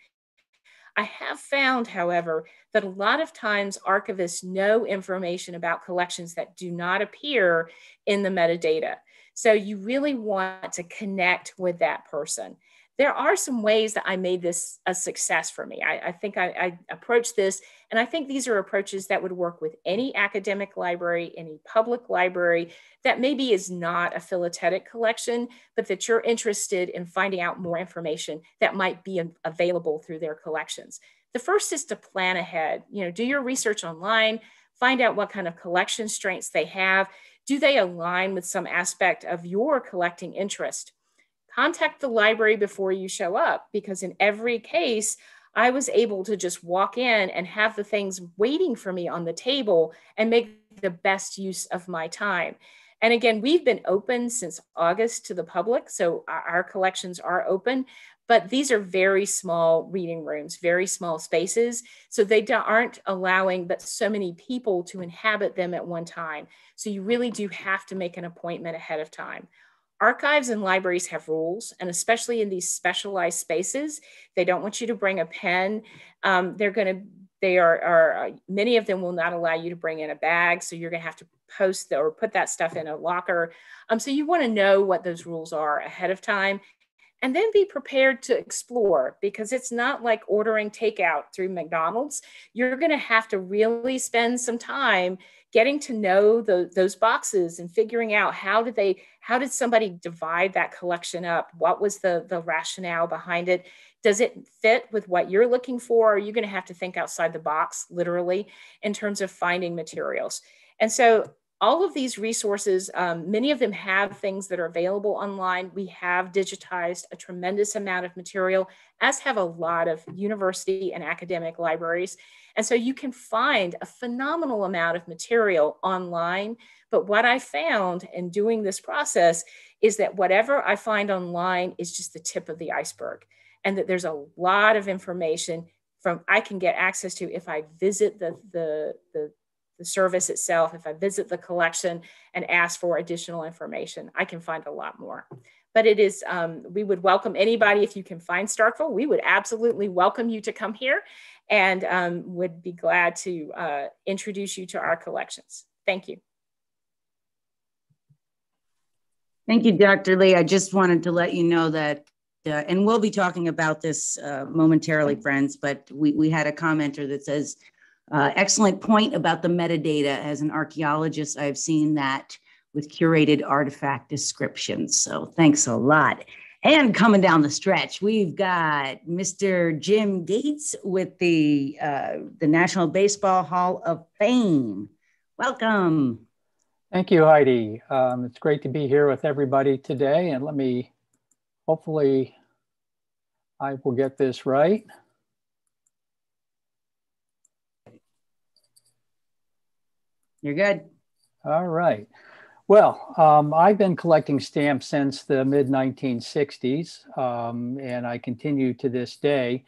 I have found, however, that a lot of times archivists know information about collections that do not appear in the metadata. So you really want to connect with that person there are some ways that I made this a success for me. I, I think I, I approached this, and I think these are approaches that would work with any academic library, any public library that maybe is not a philatelic collection, but that you're interested in finding out more information that might be available through their collections. The first is to plan ahead. You know, do your research online, find out what kind of collection strengths they have. Do they align with some aspect of your collecting interest? Contact the library before you show up because in every case I was able to just walk in and have the things waiting for me on the table and make the best use of my time. And again, we've been open since August to the public, so our collections are open, but these are very small reading rooms, very small spaces. So they aren't allowing but so many people to inhabit them at one time. So you really do have to make an appointment ahead of time. Archives and libraries have rules, and especially in these specialized spaces, they don't want you to bring a pen. Um, they're going to, they are, are, uh, many of them will not allow you to bring in a bag. So you're going to have to post the, or put that stuff in a locker. Um, so you want to know what those rules are ahead of time and then be prepared to explore because it's not like ordering takeout through McDonald's. You're going to have to really spend some time getting to know the, those boxes and figuring out how did they how did somebody divide that collection up? What was the the rationale behind it? Does it fit with what you're looking for? Are you going to have to think outside the box literally in terms of finding materials. And so all of these resources, um, many of them have things that are available online. We have digitized a tremendous amount of material, as have a lot of university and academic libraries. And so you can find a phenomenal amount of material online. But what I found in doing this process is that whatever I find online is just the tip of the iceberg, and that there's a lot of information from I can get access to if I visit the, the, the the service itself, if I visit the collection and ask for additional information, I can find a lot more. But it is, um, we would welcome anybody if you can find Starkville. We would absolutely welcome you to come here and um, would be glad to uh, introduce you to our collections. Thank you. Thank you, Dr. Lee. I just wanted to let you know that, uh, and we'll be talking about this uh, momentarily, friends, but we, we had a commenter that says, uh, excellent point about the metadata. As an archaeologist, I've seen that with curated artifact descriptions. So thanks a lot. And coming down the stretch, we've got Mr. Jim Gates with the uh, the National Baseball Hall of Fame. Welcome. Thank you, Heidi. Um, it's great to be here with everybody today. And let me, hopefully, I will get this right. You're good. All right. Well, um, I've been collecting stamps since the mid 1960s, um, and I continue to this day.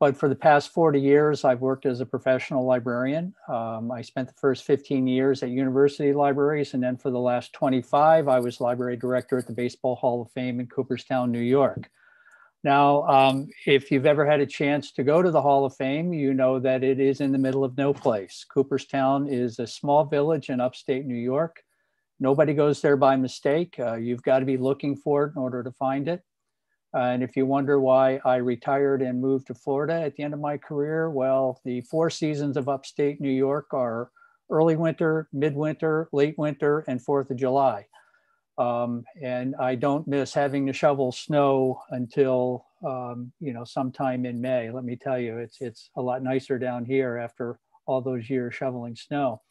But for the past 40 years, I've worked as a professional librarian. Um, I spent the first 15 years at university libraries, and then for the last 25, I was library director at the Baseball Hall of Fame in Cooperstown, New York. Now, um, if you've ever had a chance to go to the Hall of Fame, you know that it is in the middle of no place. Cooperstown is a small village in upstate New York. Nobody goes there by mistake. Uh, you've got to be looking for it in order to find it. Uh, and if you wonder why I retired and moved to Florida at the end of my career, well, the four seasons of upstate New York are early winter, midwinter, late winter, and 4th of July. Um, and I don't miss having to shovel snow until um, you know sometime in May. Let me tell you, it's it's a lot nicer down here after all those years shoveling snow.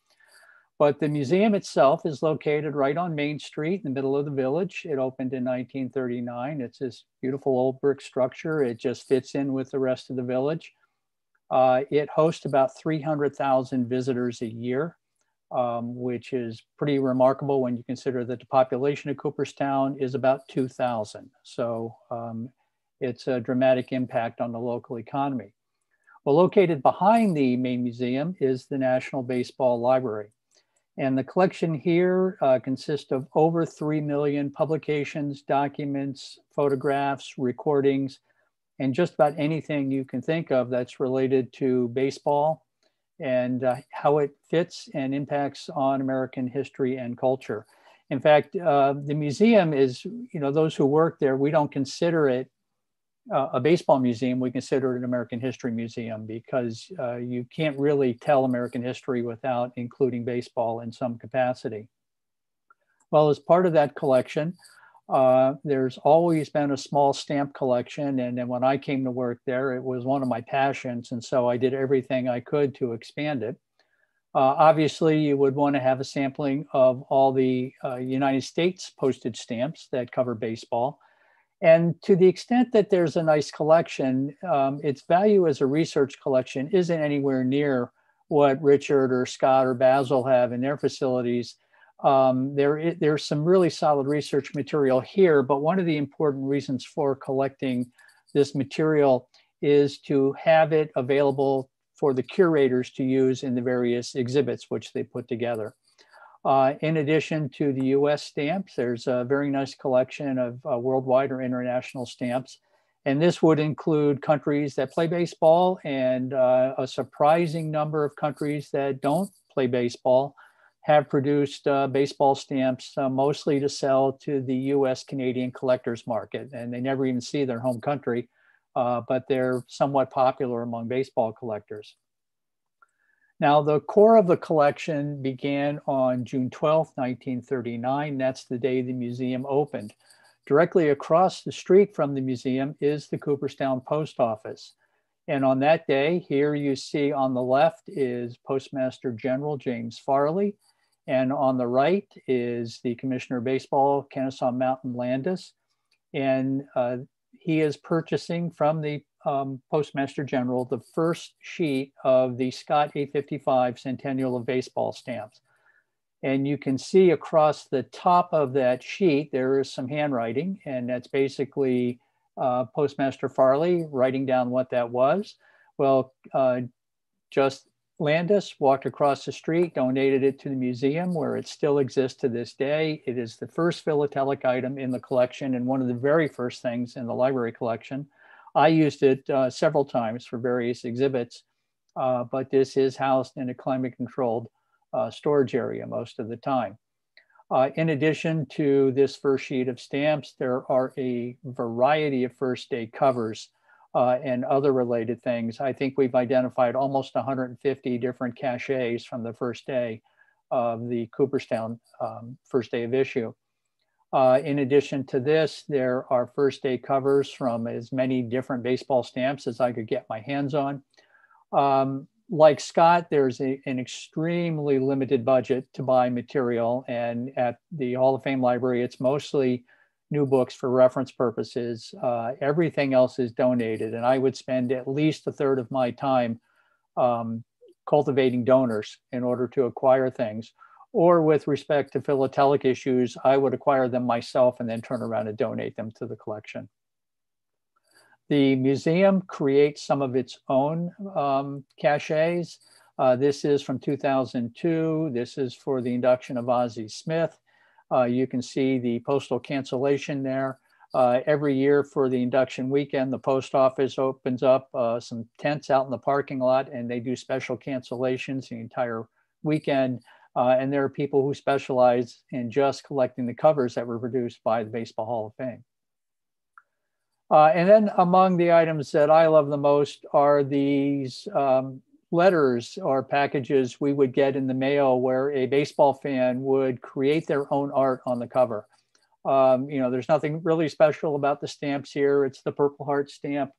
But the museum itself is located right on Main Street in the middle of the village. It opened in 1939. It's this beautiful old brick structure. It just fits in with the rest of the village. Uh, it hosts about 300,000 visitors a year um, which is pretty remarkable when you consider that the population of Cooperstown is about 2,000. So um, it's a dramatic impact on the local economy. Well, located behind the main museum is the National Baseball Library. And the collection here uh, consists of over 3 million publications, documents, photographs, recordings, and just about anything you can think of that's related to baseball and uh, how it fits and impacts on American history and culture. In fact, uh, the museum is, you know, those who work there, we don't consider it uh, a baseball museum, we consider it an American history museum because uh, you can't really tell American history without including baseball in some capacity. Well, as part of that collection, uh, there's always been a small stamp collection. And then when I came to work there, it was one of my passions. And so I did everything I could to expand it. Uh, obviously, you would want to have a sampling of all the uh, United States postage stamps that cover baseball. And to the extent that there's a nice collection, um, its value as a research collection isn't anywhere near what Richard or Scott or Basil have in their facilities um, there, there's some really solid research material here, but one of the important reasons for collecting this material is to have it available for the curators to use in the various exhibits which they put together. Uh, in addition to the US stamps, there's a very nice collection of uh, worldwide or international stamps. And this would include countries that play baseball and uh, a surprising number of countries that don't play baseball have produced uh, baseball stamps uh, mostly to sell to the US Canadian collectors market. And they never even see their home country, uh, but they're somewhat popular among baseball collectors. Now, the core of the collection began on June 12, 1939. That's the day the museum opened. Directly across the street from the museum is the Cooperstown Post Office. And on that day, here you see on the left is Postmaster General James Farley. And on the right is the Commissioner of Baseball, Kennesaw Mountain Landis. And uh, he is purchasing from the um, Postmaster General the first sheet of the Scott 855 Centennial of Baseball stamps. And you can see across the top of that sheet, there is some handwriting, and that's basically uh, Postmaster Farley writing down what that was. Well, uh, just Landis walked across the street, donated it to the museum where it still exists to this day. It is the first philatelic item in the collection and one of the very first things in the library collection. I used it uh, several times for various exhibits, uh, but this is housed in a climate controlled uh, storage area most of the time. Uh, in addition to this first sheet of stamps, there are a variety of first day covers uh, and other related things. I think we've identified almost 150 different cachets from the first day of the Cooperstown um, first day of issue. Uh, in addition to this, there are first day covers from as many different baseball stamps as I could get my hands on. Um, like Scott, there's a, an extremely limited budget to buy material. And at the Hall of Fame Library, it's mostly new books for reference purposes. Uh, everything else is donated, and I would spend at least a third of my time um, cultivating donors in order to acquire things. Or with respect to philatelic issues, I would acquire them myself and then turn around and donate them to the collection. The museum creates some of its own um, cachets. Uh, this is from 2002. This is for the induction of Ozzie Smith. Uh, you can see the postal cancellation there. Uh, every year for the induction weekend, the post office opens up uh, some tents out in the parking lot and they do special cancellations the entire weekend. Uh, and there are people who specialize in just collecting the covers that were produced by the Baseball Hall of Fame. Uh, and then among the items that I love the most are these um, letters or packages we would get in the mail where a baseball fan would create their own art on the cover. Um, you know, there's nothing really special about the stamps here. It's the Purple Heart stamp.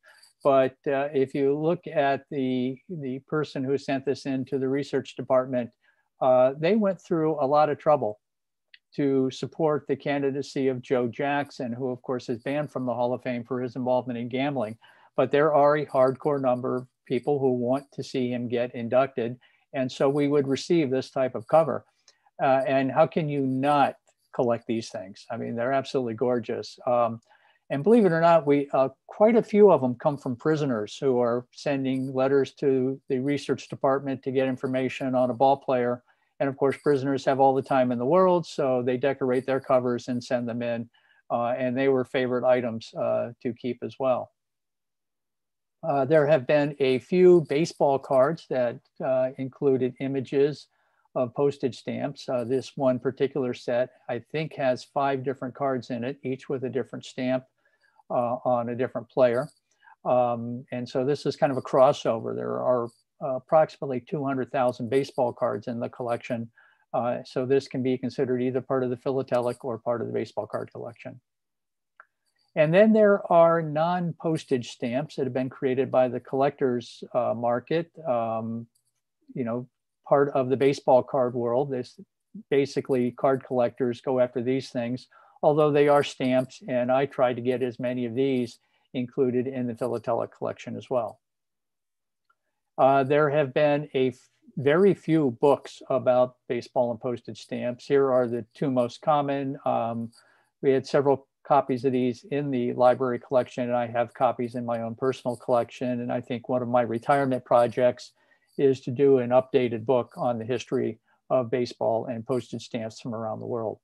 But uh, if you look at the, the person who sent this in to the research department, uh, they went through a lot of trouble to support the candidacy of Joe Jackson, who of course is banned from the Hall of Fame for his involvement in gambling. But there are a hardcore number people who want to see him get inducted. And so we would receive this type of cover. Uh, and how can you not collect these things? I mean, they're absolutely gorgeous. Um, and believe it or not, we uh, quite a few of them come from prisoners who are sending letters to the research department to get information on a ball player. And of course, prisoners have all the time in the world, so they decorate their covers and send them in. Uh, and they were favorite items uh, to keep as well. Uh, there have been a few baseball cards that uh, included images of postage stamps. Uh, this one particular set, I think, has five different cards in it, each with a different stamp uh, on a different player. Um, and so this is kind of a crossover. There are approximately 200,000 baseball cards in the collection. Uh, so this can be considered either part of the philatelic or part of the baseball card collection. And then there are non-postage stamps that have been created by the collectors uh, market. Um, you know, part of the baseball card world. This basically card collectors go after these things, although they are stamps, and I try to get as many of these included in the philatelic collection as well. Uh, there have been a very few books about baseball and postage stamps. Here are the two most common. Um, we had several copies of these in the library collection and I have copies in my own personal collection. And I think one of my retirement projects is to do an updated book on the history of baseball and postage stamps from around the world.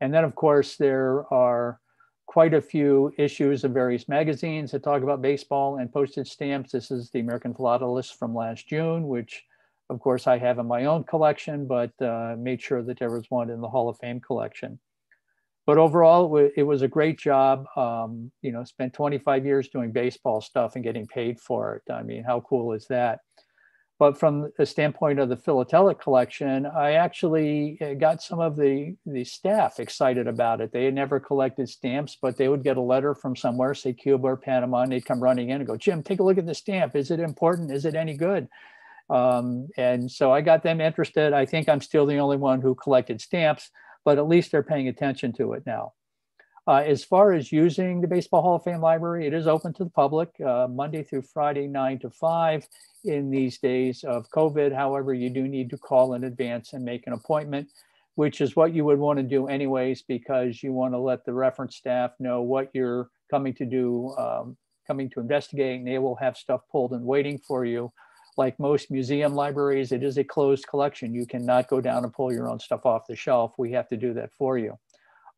And then of course there are quite a few issues of various magazines that talk about baseball and postage stamps. This is the American Philatelist from last June, which of course I have in my own collection, but uh, made sure that there was one in the Hall of Fame collection but overall, it was a great job. Um, you know, spent 25 years doing baseball stuff and getting paid for it. I mean, how cool is that? But from the standpoint of the philatelic collection, I actually uh, got some of the, the staff excited about it. They had never collected stamps, but they would get a letter from somewhere, say Cuba or Panama, and they'd come running in and go, Jim, take a look at the stamp. Is it important? Is it any good? Um, and so I got them interested. I think I'm still the only one who collected stamps but at least they're paying attention to it now. Uh, as far as using the Baseball Hall of Fame Library, it is open to the public uh, Monday through Friday, 9 to 5 in these days of COVID. However, you do need to call in advance and make an appointment, which is what you would want to do anyways, because you want to let the reference staff know what you're coming to do, um, coming to investigate, and they will have stuff pulled and waiting for you like most museum libraries, it is a closed collection. You cannot go down and pull your own stuff off the shelf. We have to do that for you.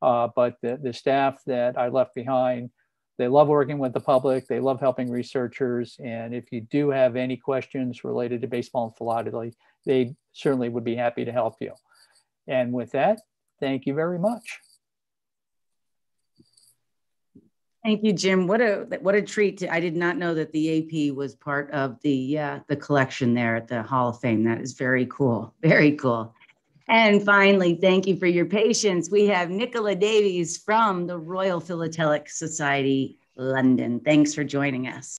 Uh, but the, the staff that I left behind, they love working with the public. They love helping researchers. And if you do have any questions related to baseball and philatelity, they certainly would be happy to help you. And with that, thank you very much. Thank you, Jim. What a what a treat! To, I did not know that the AP was part of the uh, the collection there at the Hall of Fame. That is very cool. Very cool. And finally, thank you for your patience. We have Nicola Davies from the Royal Philatelic Society, London. Thanks for joining us.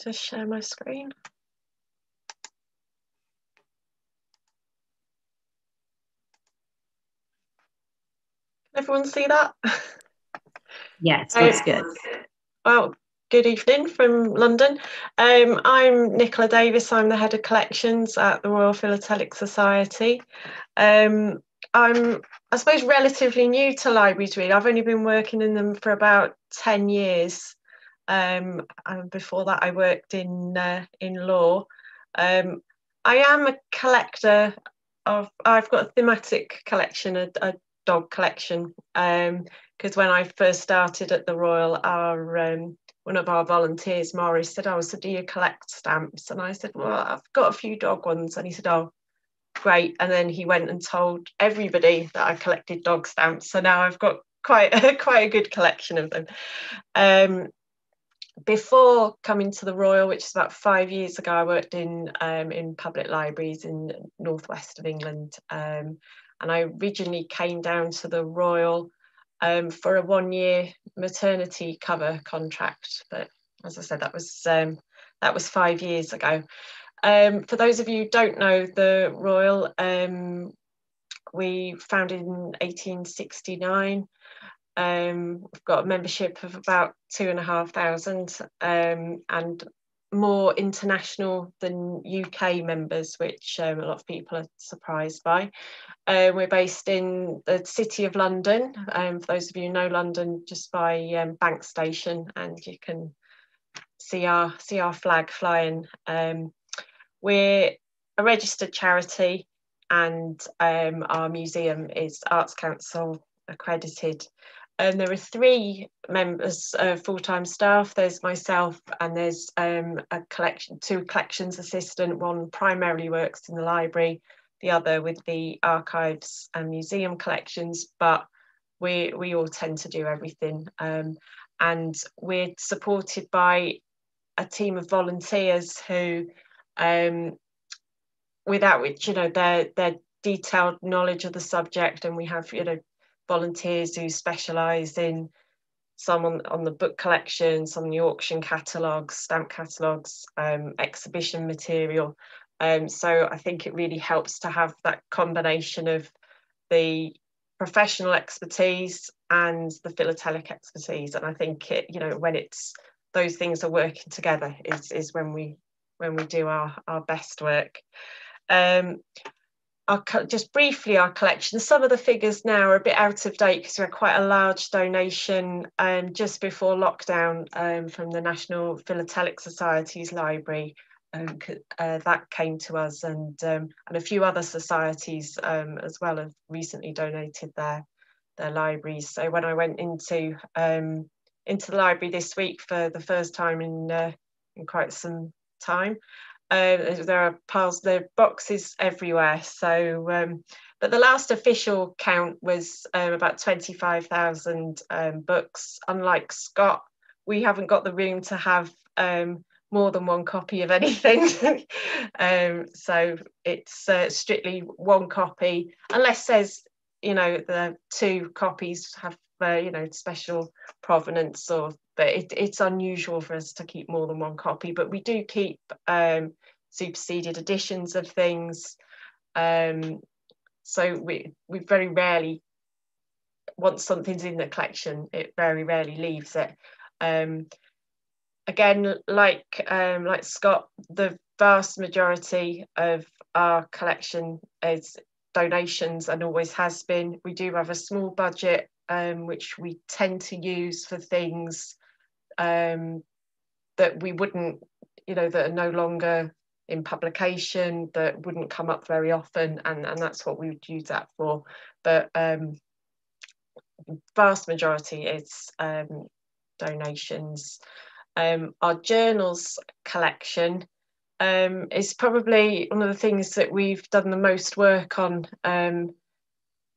Just share my screen. Everyone see that? Yes, looks good. Well, good evening from London. Um, I'm Nicola Davies. I'm the head of collections at the Royal Philatelic Society. Um, I'm, I suppose, relatively new to libraries. Really, I've only been working in them for about ten years. Um, and before that, I worked in uh, in law. Um, I am a collector of. I've got a thematic collection, a, a dog collection because um, when I first started at the Royal, our um, one of our volunteers, Morris, said, "Oh, so do you collect stamps?" And I said, "Well, I've got a few dog ones." And he said, "Oh, great!" And then he went and told everybody that I collected dog stamps. So now I've got quite a, (laughs) quite a good collection of them. Um, before coming to the Royal, which is about five years ago, I worked in um, in public libraries in northwest of England, um, and I originally came down to the Royal um, for a one year maternity cover contract. But as I said, that was um, that was five years ago. Um, for those of you who don't know, the Royal um, we founded in 1869. Um, we've got a membership of about two and a half thousand um, and more international than UK members, which um, a lot of people are surprised by. Uh, we're based in the City of London. Um, for those of you who know London, just by um, Bank Station, and you can see our see our flag flying. Um, we're a registered charity, and um, our museum is Arts Council accredited. And there are three members of full-time staff. There's myself and there's um, a collection, two collections assistant. One primarily works in the library, the other with the archives and museum collections. But we we all tend to do everything, um, and we're supported by a team of volunteers who, um, without which you know their their detailed knowledge of the subject, and we have you know volunteers who specialise in some on, on the book collection, some on the auction catalogues, stamp catalogues, um, exhibition material. Um, so I think it really helps to have that combination of the professional expertise and the philatelic expertise. And I think it, you know, when it's those things are working together is, is when we when we do our, our best work. Um, our, just briefly our collection. Some of the figures now are a bit out of date because we had quite a large donation um, just before lockdown um, from the National Philatelic Society's library. Um, uh, that came to us and um, and a few other societies um, as well have recently donated their their libraries. So when I went into um, into the library this week for the first time in uh, in quite some time, uh, there are piles, there are boxes everywhere. So, um, but the last official count was um, about 25,000 um, books. Unlike Scott, we haven't got the room to have um, more than one copy of (laughs) anything. Um, so it's uh, strictly one copy, unless there's, you know, the two copies have, uh, you know, special provenance or but it, it's unusual for us to keep more than one copy. But we do keep um, superseded editions of things. Um, so we we very rarely once something's in the collection, it very rarely leaves it. Um, again, like um, like Scott, the vast majority of our collection is donations and always has been. We do have a small budget um, which we tend to use for things um, that we wouldn't, you know, that are no longer in publication that wouldn't come up very often and, and that's what we would use that for. But um, vast majority is um, donations. Um, our journals collection um, is probably one of the things that we've done the most work on um,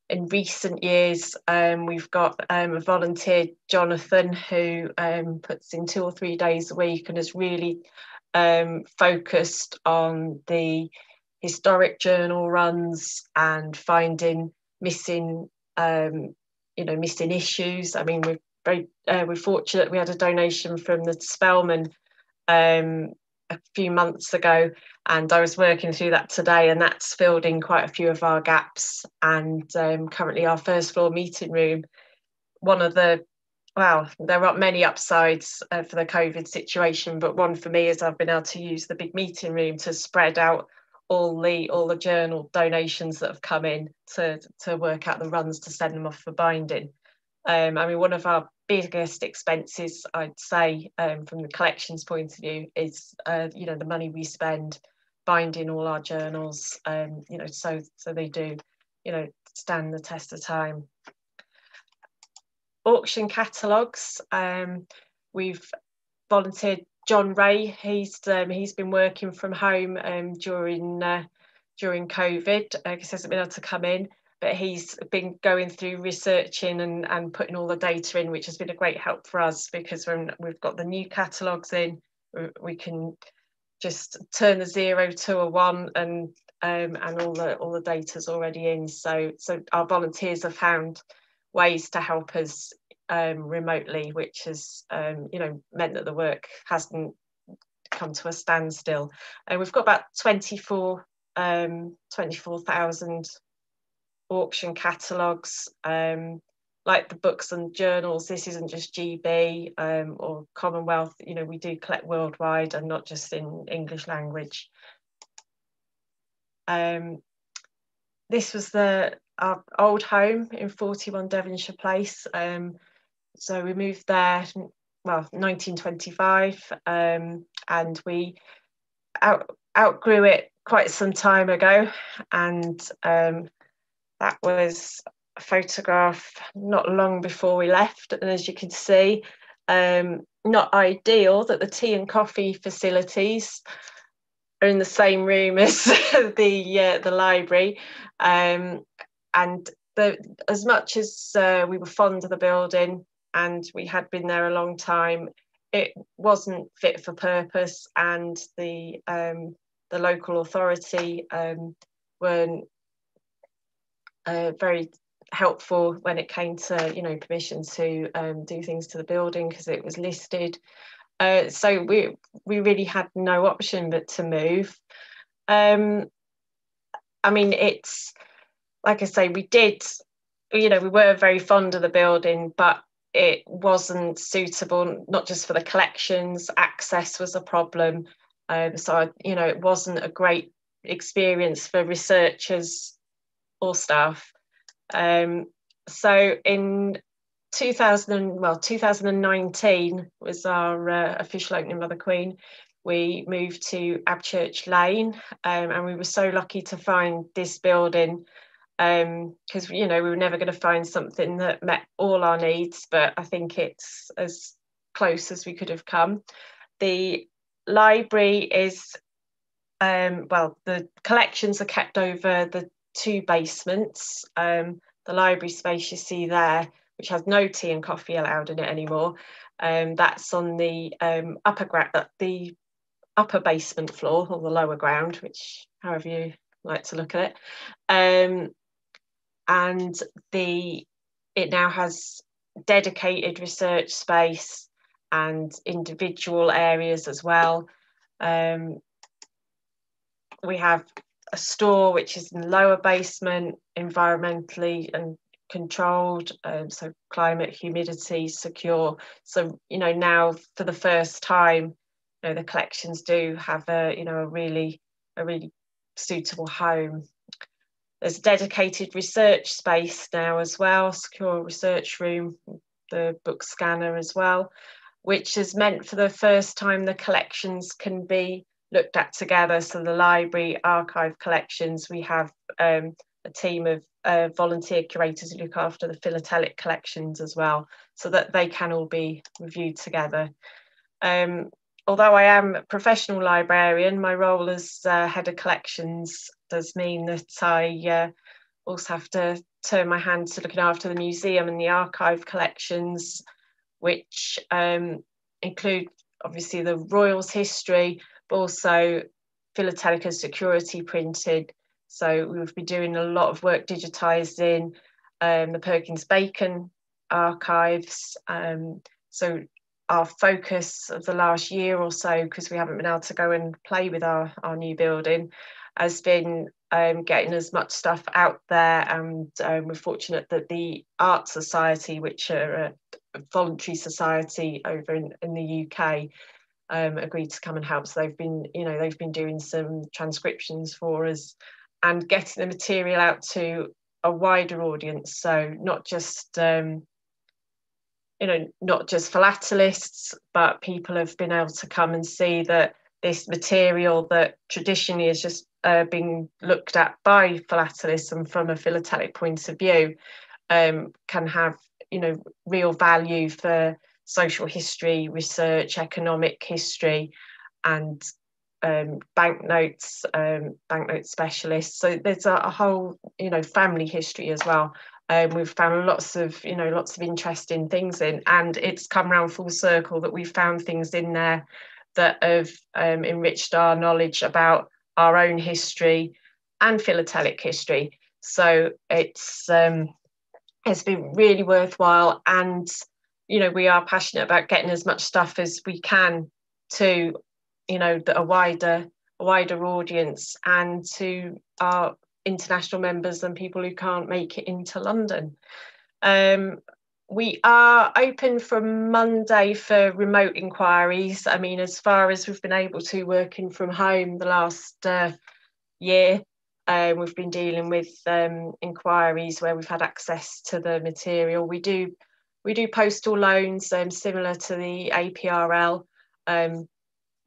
in recent years. Um, we've got um, a volunteer, Jonathan, who um, puts in two or three days a week and has really um, focused on the historic journal runs and finding missing, um, you know, missing issues. I mean, we're very uh, we're fortunate we had a donation from the Spellman um, a few months ago, and I was working through that today, and that's filled in quite a few of our gaps. And um, currently, our first floor meeting room, one of the well, there are many upsides uh, for the COVID situation, but one for me is I've been able to use the big meeting room to spread out all the all the journal donations that have come in to to work out the runs to send them off for binding. Um, I mean, one of our biggest expenses, I'd say, um, from the collections point of view, is uh, you know the money we spend binding all our journals. Um, you know, so so they do, you know, stand the test of time auction catalogues. Um, we've volunteered John Ray. He's um, he's been working from home um, during uh, during COVID uh, he hasn't been able to come in. But he's been going through researching and, and putting all the data in, which has been a great help for us because when we've got the new catalogues in, we can just turn the zero to a one and um, and all the all the data's already in. So so our volunteers have found ways to help us um, remotely, which has um, you know meant that the work hasn't come to a standstill. And we've got about 24 um, 24,000 auction catalogues. Um, like the books and journals, this isn't just GB um, or Commonwealth. You know, we do collect worldwide and not just in English language. Um, this was the our old home in 41 Devonshire Place. Um, so we moved there, well, 1925, um, and we out, outgrew it quite some time ago. And um, that was a photograph not long before we left. And as you can see, um, not ideal that the tea and coffee facilities are in the same room (laughs) as the uh, the library. Um, and the, as much as uh, we were fond of the building and we had been there a long time, it wasn't fit for purpose, and the um, the local authority um, weren't uh, very helpful when it came to you know permission to um, do things to the building because it was listed. Uh, so we we really had no option but to move. Um, I mean, it's like I say, we did, you know, we were very fond of the building, but it wasn't suitable, not just for the collections, access was a problem. Um, so, you know, it wasn't a great experience for researchers or staff. Um, so in 2000, well, 2019 was our uh, official opening of the Queen. We moved to Abchurch Lane, um, and we were so lucky to find this building because um, you know we were never going to find something that met all our needs but i think it's as close as we could have come the library is um, well the collections are kept over the two basements um, the library space you see there which has no tea and coffee allowed in it anymore um, that's on the um, upper ground uh, the upper basement floor or the lower ground which however you like to look at it um, and the it now has dedicated research space and individual areas as well. Um, we have a store which is in the lower basement, environmentally and controlled, um, so climate, humidity, secure. So you know now for the first time, you know the collections do have a you know a really a really suitable home there's a dedicated research space now as well, secure research room, the book scanner as well. which has meant for the first time the collections can be looked at together. So the library archive collections, we have um, a team of uh, volunteer curators who look after the philatelic collections as well, so that they can all be reviewed together. Um, although I am a professional librarian, my role as uh, head of collections does mean that I uh, also have to turn my hand to looking after the museum and the archive collections, which um, include obviously the Royals history, also philatelic and security printed. So we've been doing a lot of work digitising um, the Perkins Bacon archives. Um, so our focus of the last year or so, because we haven't been able to go and play with our, our new building, has been um, getting as much stuff out there. And um, we're fortunate that the Arts Society, which are a voluntary society over in, in the UK, um, agreed to come and help. So they've been, you know, they've been doing some transcriptions for us and getting the material out to a wider audience. So not just um, you know, not just philatelists, but people have been able to come and see that this material that traditionally is just uh, being looked at by philatelists and from a philatelic point of view um, can have, you know, real value for social history, research, economic history, and um, banknotes, um, banknote specialists. So there's a, a, whole, you know, family history as well. Um, we've found lots of, you know, lots of interesting things in, and it's come around full circle that we've found things in there that have um, enriched our knowledge about our own history and philatelic history. So it's um, it's been really worthwhile, and you know, we are passionate about getting as much stuff as we can to, you know, a wider a wider audience and to our international members and people who can't make it into London. Um, we are open from Monday for remote inquiries. I mean, as far as we've been able to working from home the last uh, year, uh, we've been dealing with um, inquiries where we've had access to the material. We do we do postal loans um, similar to the APRL, um,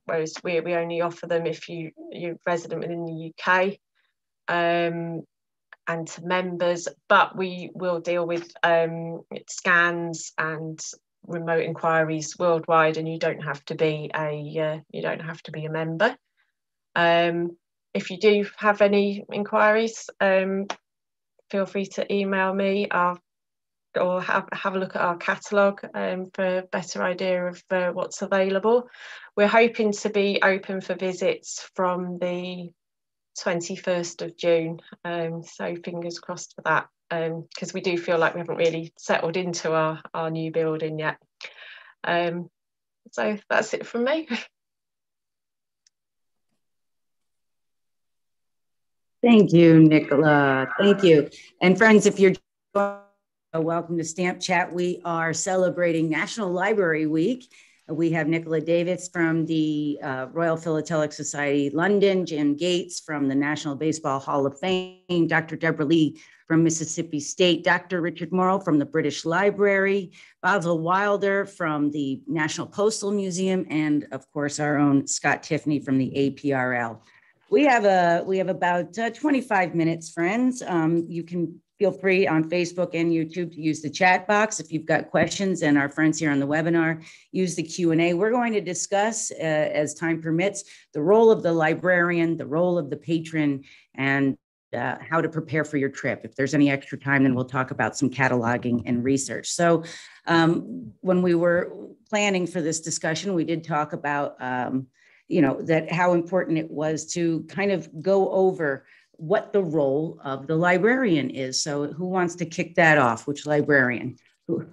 whereas we, we only offer them if you you're resident within the UK um, and to members, but we will deal with um, scans and remote inquiries worldwide, and you don't have to be a uh, you don't have to be a member. Um, if you do have any inquiries, um, feel free to email me or, or have, have a look at our catalogue um, for a better idea of uh, what's available. We're hoping to be open for visits from the 21st of June. Um, so fingers crossed for that because um, we do feel like we haven't really settled into our, our new building yet. Um, so that's it from me. Thank you, Nicola. Thank you. And friends, if you're welcome to Stamp Chat. We are celebrating National Library Week we have Nicola Davies from the uh, Royal Philatelic Society London, Jim Gates from the National Baseball Hall of Fame, Dr. Deborah Lee from Mississippi State, Dr. Richard Morel from the British Library, Basil Wilder from the National Postal Museum, and of course our own Scott Tiffney from the APRL. We have a we have about uh, 25 minutes, friends. Um, you can feel free on Facebook and YouTube to use the chat box if you've got questions and our friends here on the webinar use the Q&A. We're going to discuss uh, as time permits the role of the librarian, the role of the patron and uh, how to prepare for your trip. If there's any extra time, then we'll talk about some cataloging and research. So um, when we were planning for this discussion, we did talk about, um, you know, that how important it was to kind of go over what the role of the librarian is. So who wants to kick that off? Which librarian? Who?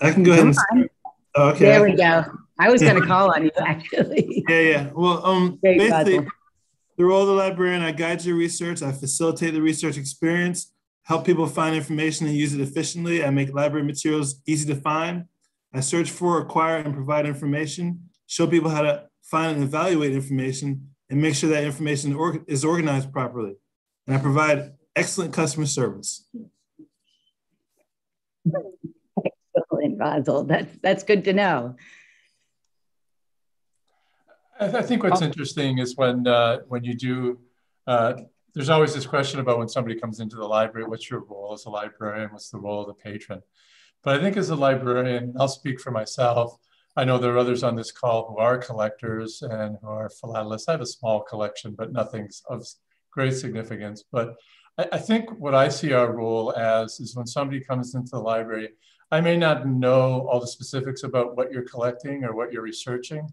I can go ahead and okay. There we go. I was going to call on you (laughs) actually. Yeah, yeah. Well, um, Great basically, puzzle. the role of the librarian, I guide your research, I facilitate the research experience, help people find information and use it efficiently. I make library materials easy to find. I search for, acquire, and provide information, show people how to find and evaluate information, and make sure that information is organized properly. And I provide excellent customer service. Excellent, Basil. That's that's good to know. I, think what's interesting is when uh, when you do. Uh, there's always this question about when somebody comes into the library, what's your role as a librarian? What's the role of the patron? But I think as a librarian, I'll speak for myself. I know there are others on this call who are collectors and who are philatelists. I have a small collection, but nothing of great significance. But I, I think what I see our role as is when somebody comes into the library, I may not know all the specifics about what you're collecting or what you're researching,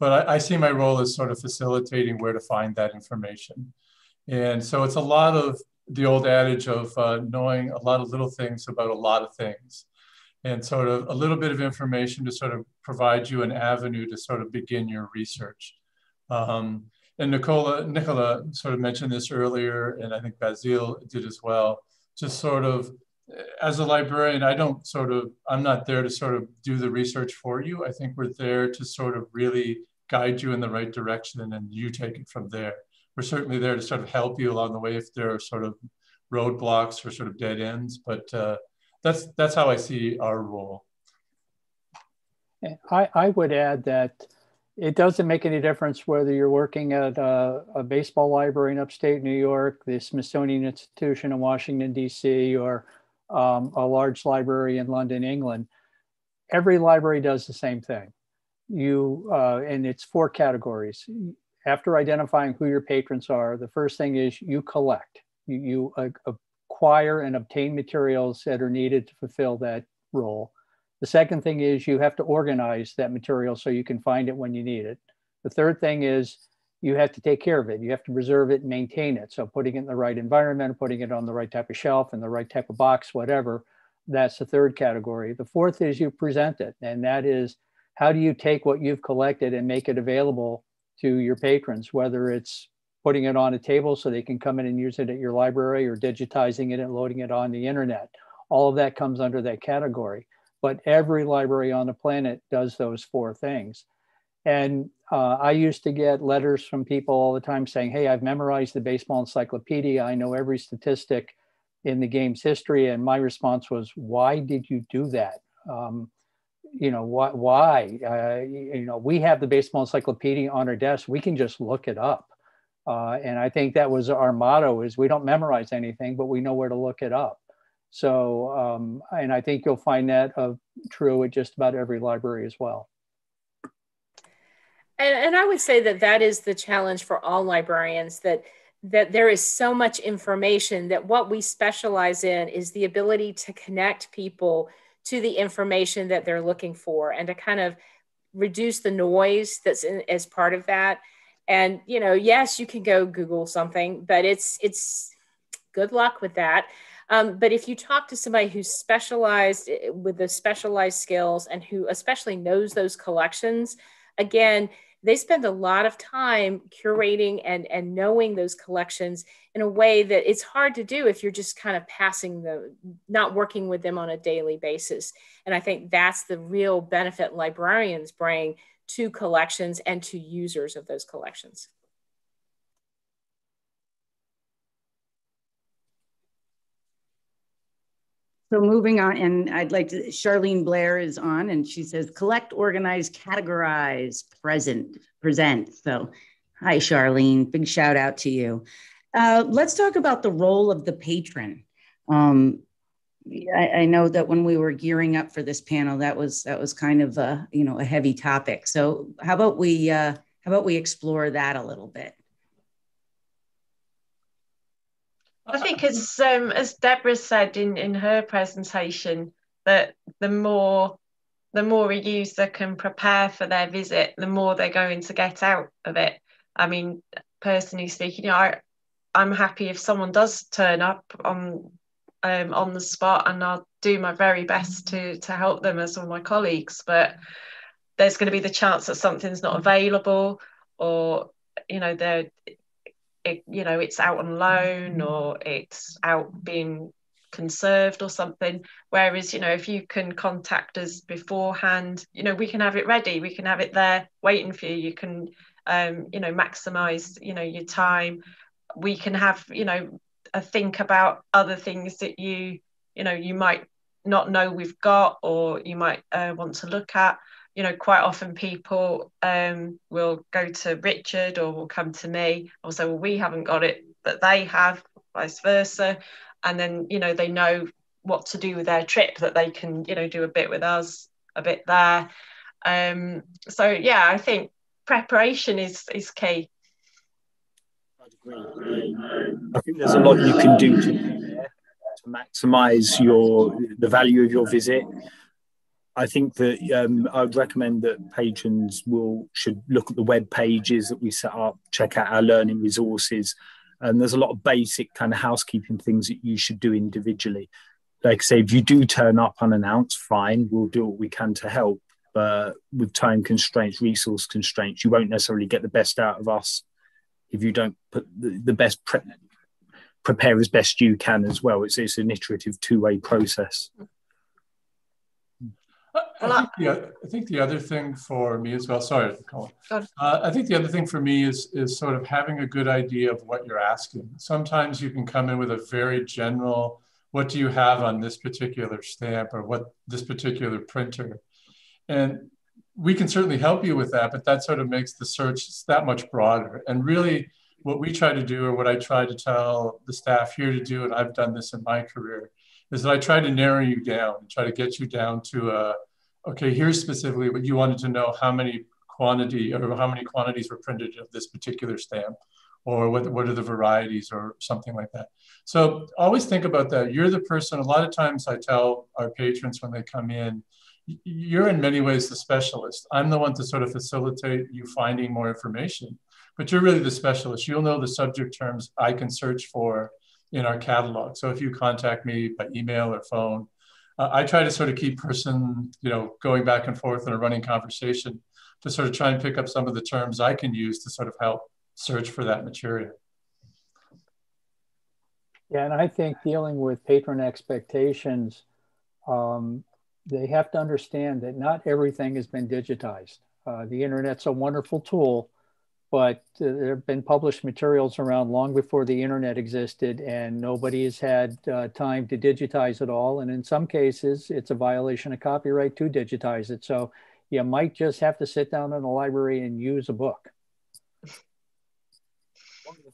but I, I, see my role as sort of facilitating where to find that information. And so it's a lot of the old adage of uh, knowing a lot of little things about a lot of things and sort of a little bit of information to sort of provide you an avenue to sort of begin your research. Um, and Nicola, Nicola sort of mentioned this earlier, and I think Basile did as well. Just sort of, as a librarian, I don't sort of, I'm not there to sort of do the research for you. I think we're there to sort of really guide you in the right direction and then you take it from there. We're certainly there to sort of help you along the way if there are sort of roadblocks or sort of dead ends, but uh, that's, that's how I see our role. I, I would add that it doesn't make any difference whether you're working at a, a, baseball library in upstate New York, the Smithsonian Institution in Washington, D.C., or um, a large library in London, England. Every library does the same thing. You uh, and it's four categories. After identifying who your patrons are, the first thing is you collect. You, you uh, acquire and obtain materials that are needed to fulfill that role. The second thing is you have to organize that material so you can find it when you need it. The third thing is you have to take care of it. You have to preserve it and maintain it. So putting it in the right environment, putting it on the right type of shelf and the right type of box, whatever, that's the third category. The fourth is you present it. And that is how do you take what you've collected and make it available to your patrons, whether it's putting it on a table so they can come in and use it at your library or digitizing it and loading it on the internet. All of that comes under that category but every library on the planet does those four things. And uh, I used to get letters from people all the time saying, Hey, I've memorized the baseball encyclopedia. I know every statistic in the game's history. And my response was, Why did you do that? Um, you know, why? why? Uh, you know, we have the baseball encyclopedia on our desk. We can just look it up. Uh, and I think that was our motto is we don't memorize anything, but we know where to look it up. So, um, and I think you'll find that uh, true at just about every library as well. And, and I would say that that is the challenge for all librarians that that there is so much information that what we specialize in is the ability to connect people to the information that they're looking for and to kind of reduce the noise that's in, as part of that and you know yes you can go google something but it's it's good luck with that um, but if you talk to somebody who's specialized eh, with the specialized skills and who especially knows those collections, again, they spend a lot of time curating and, and knowing those collections in a way that it's hard to do if you're just kind of passing the, not working with them on a daily basis. And I think that's the real benefit librarians bring to collections and to users of those collections. So moving on, and I'd like to, Charlene Blair is on and she says, collect, organize, categorize, present, present. So hi, Charlene, big shout out to you. Uh, let's talk about the role of the patron. Um, I, I, know that when we were gearing up for this panel, that was that was kind of a you know a heavy topic. So how about we uh, how about we explore that a little bit? I think as um, as Deborah said in, in her presentation, that the more the more a user can prepare for their visit, the more they're going to get out of it. I mean, personally speaking, you know, I, I'm happy if someone does turn up on um, on the spot, and I'll do my very best to to help them as all my colleagues. But there's going to be the chance that something's not available, or you know, they're it, you know it's out on loan or it's out being conserved or something. Whereas you know if you can contact us beforehand you know we can have it ready we can have it there waiting for you. You can um you know maximize you know your time. We can have you know a think about other things that you you know you might not know we've got or you might uh, want to look at. You know quite often people um, will go to richard or will come to me or say well we haven't got it but they have vice versa. And then you know they know what to do with their trip that they can you know do a bit with us a bit there. Um, so yeah i think preparation is is key I think there's a lot you can do to, to maximize your the value of your visit. I think that um, I would recommend that patrons will should look at the web pages that we set up, check out our learning resources, and there's a lot of basic kind of housekeeping things that you should do individually. Like I say, if you do turn up unannounced, fine, we'll do what we can to help. But with time constraints, resource constraints, you won't necessarily get the best out of us if you don't put the, the best pre- prepare as best you can as well. It's, it's an iterative two way process. I think, the, I think the other thing for me as well, sorry, Colin. Uh, I think the other thing for me is, is sort of having a good idea of what you're asking. Sometimes you can come in with a very general, what do you have on this particular stamp or what this particular printer? And we can certainly help you with that, but that sort of makes the search that much broader. And really, what we try to do, or what I try to tell the staff here to do, and I've done this in my career, is that I try to narrow you down and try to get you down to a, okay, here's specifically what you wanted to know how many quantity or how many quantities were printed of this particular stamp or what, what are the varieties or something like that. So always think about that. You're the person, a lot of times I tell our patrons when they come in, you're in many ways the specialist. I'm the one to sort of facilitate you finding more information, but you're really the specialist. You'll know the subject terms I can search for in our catalog. So if you contact me by email or phone, uh, I try to sort of keep person, you know, going back and forth in a running conversation to sort of try and pick up some of the terms I can use to sort of help search for that material. Yeah, and I think dealing with patron expectations, um, they have to understand that not everything has been digitized. Uh, the internet's a wonderful tool, but uh, there have been published materials around long before the internet existed, and nobody has had uh, time to digitize it all. And in some cases, it's a violation of copyright to digitize it. So you might just have to sit down in the library and use a book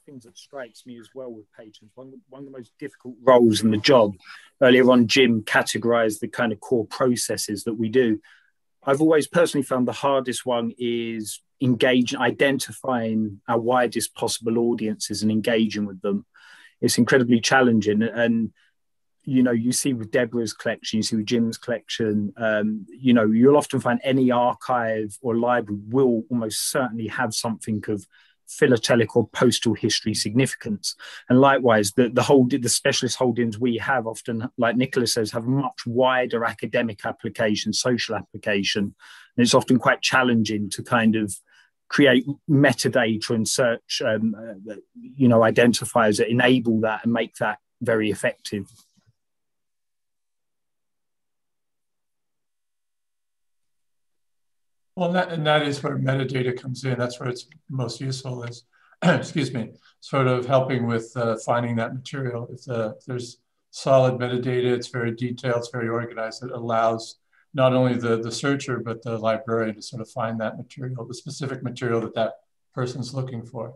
things that strikes me as well with patrons, one, one of the most difficult roles in the job. Earlier on, Jim categorized the kind of core processes that we do. I've always personally found the hardest one is engaging, identifying our widest possible audiences and engaging with them. It's incredibly challenging. And, you know, you see with Deborah's collection, you see with Jim's collection, um, you know, you'll often find any archive or library will almost certainly have something of philatelic or postal history significance. And likewise, the, the whole the specialist holdings we have often, like Nicholas says, have much wider academic application, social application. And it's often quite challenging to kind of create metadata and search, um, uh, you know, identifiers that enable that and make that very effective. Well, and that, and that is where metadata comes in. That's where it's most useful is, (clears throat) excuse me, sort of helping with uh, finding that material. If, uh, if there's solid metadata, it's very detailed, it's very organized. It allows not only the, the searcher, but the librarian to sort of find that material, the specific material that that person's looking for.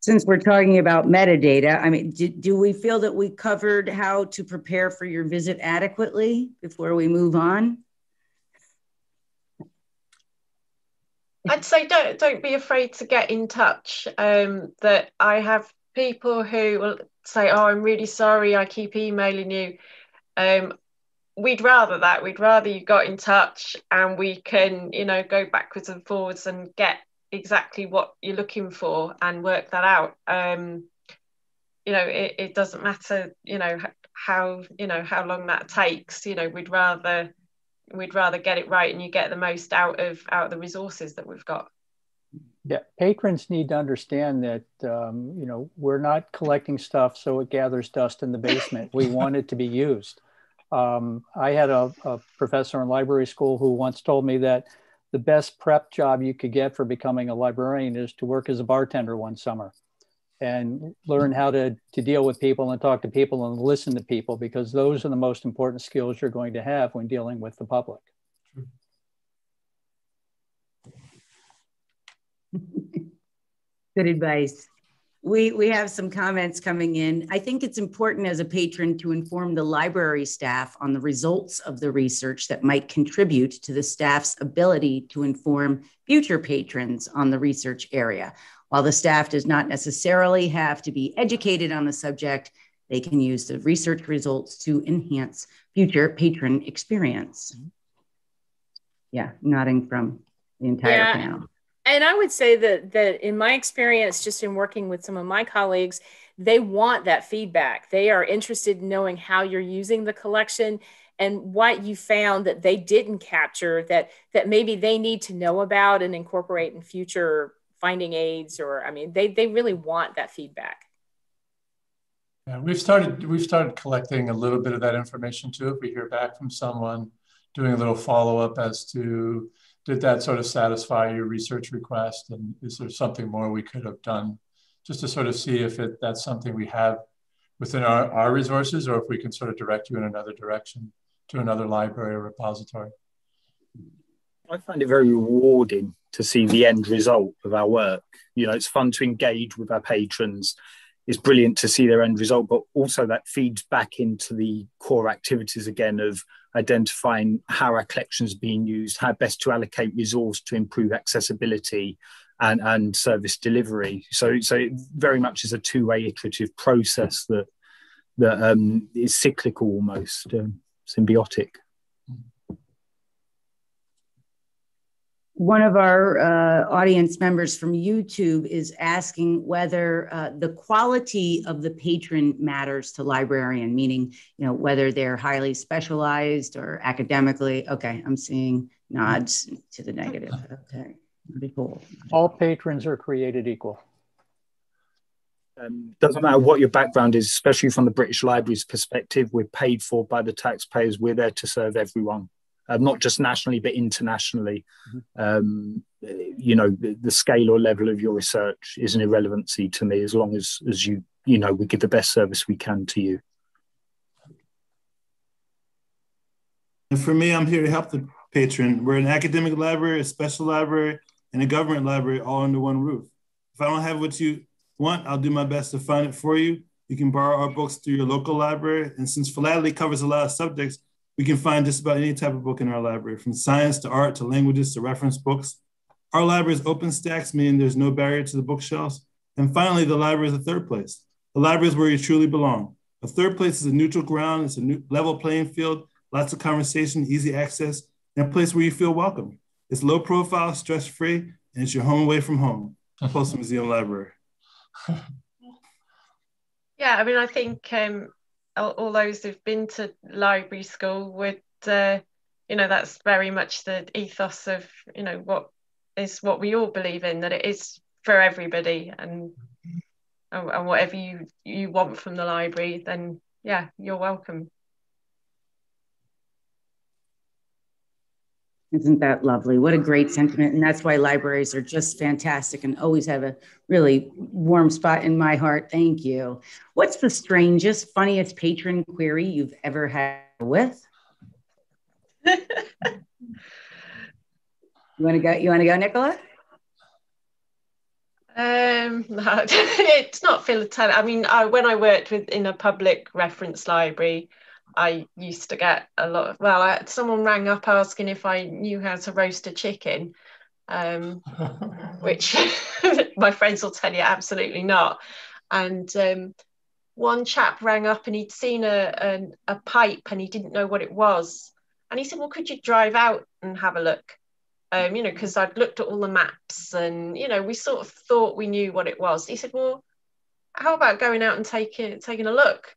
Since we're talking about metadata, I mean, do, do, we feel that we covered how to prepare for your visit adequately before we move on? I'd say don't don't be afraid to get in touch. Um, that I have people who will say, "Oh, I'm really sorry, I keep emailing you." Um, we'd rather that. We'd rather you got in touch and we can, you know, go backwards and forwards and get exactly what you're looking for and work that out. Um you know it, it doesn't matter you know how you know how long that takes you know we'd rather we'd rather get it right and you get the most out of out of the resources that we've got. Yeah patrons need to understand that um, you know we're not collecting stuff so it gathers dust in the basement. We (laughs) want it to be used. Um, i had a, a professor in library school who once told me that the best prep job you could get for becoming a librarian is to work as a bartender one summer. and learn how to, to deal with people and talk to people and listen to people because those are the most important skills you're going to have when dealing with the public. Good advice. We, we have some comments coming in. I think it's important as a patron to inform the library staff on the results of the research that might contribute to the staff's ability to inform future patrons on the research area. While the staff does not necessarily have to be educated on the subject, they can use the research results to enhance future patron experience. Mm-hmm. Yeah, nodding from the entire yeah. panel and I would say that that in my experience, just in working with some of my colleagues, they want that feedback. They are interested in knowing how you're using the collection and what you found that they didn't capture that that maybe they need to know about and incorporate in future finding aids or I mean they they really want that feedback. Yeah, we've started we've started collecting a little bit of that information too. If we hear back from someone, doing a little follow up as to did that sort of satisfy your research request? And is there something more we could have done just to sort of see if it, that's something we have within our, our resources or if we can sort of direct you in another direction to another library or repository? I find it very rewarding to see the end result of our work. You know, it's fun to engage with our patrons. It's brilliant to see their end result, but also that feeds back into the core activities again of identifying how our collections are being used, how best to allocate resource to improve accessibility and, and service delivery. So, so it very much is a two-way iterative process that that um, is cyclical almost, um, symbiotic. One of our uh, audience members from YouTube is asking whether uh, the quality of the patron matters to librarian, meaning, you know, whether they're highly specialized or academically. Okay, I'm seeing nods to the negative. Okay, be cool. All patrons are created equal. Um, doesn't matter what your background is, especially from the British Library's perspective, we're paid for by the taxpayers. We're there to serve everyone uh, not just nationally but internationally. Mm-hmm. Um, you know, the, the, scale or level of your research is an irrelevancy to me as long as as you you know we give the best service we can to you. And for me, I'm here to help the patron. We're an academic library, a special library, and a government library all under one roof. If I don't have what you want, I'll do my best to find it for you. You can borrow our books through your local library. And since philately covers a lot of subjects, we can find just about any type of book in our library, from science to art to languages to reference books. Our library is open stacks, meaning there's no barrier to the bookshelves. And finally, the library is a third place. The library is where you truly belong. A third place is a neutral ground, it's a new, level playing field, lots of conversation, easy access, and a place where you feel welcome. It's low profile, stress free, and it's your home away from home. (laughs) Postal Museum Library. (laughs) Yeah, I mean, I think um, all, all those who've been to library school would uh, you know that's very much the ethos of you know what is what we all believe in that it is for everybody and and whatever you you want from the library then yeah you're welcome Isn't that lovely? What a great sentiment. And that's why libraries are just fantastic and always have a really warm spot in my heart. Thank you. What's the strangest, funniest patron query you've ever had with? (laughs) you want to go? You want to go, Nicola? Um, (laughs) no, it's not philatelic. I mean, I, when I worked with in a public reference library, I used to get a lot of, well, I, someone rang up asking if I knew how to roast a chicken, um, (laughs) which (laughs) my friends will tell you absolutely not. And um, one chap rang up and he'd seen a, a, a pipe and he didn't know what it was. And he said, Well, could you drive out and have a look? Um, you know, because I'd looked at all the maps and, you know, we sort of thought we knew what it was. He said, Well, how about going out and taking taking a look?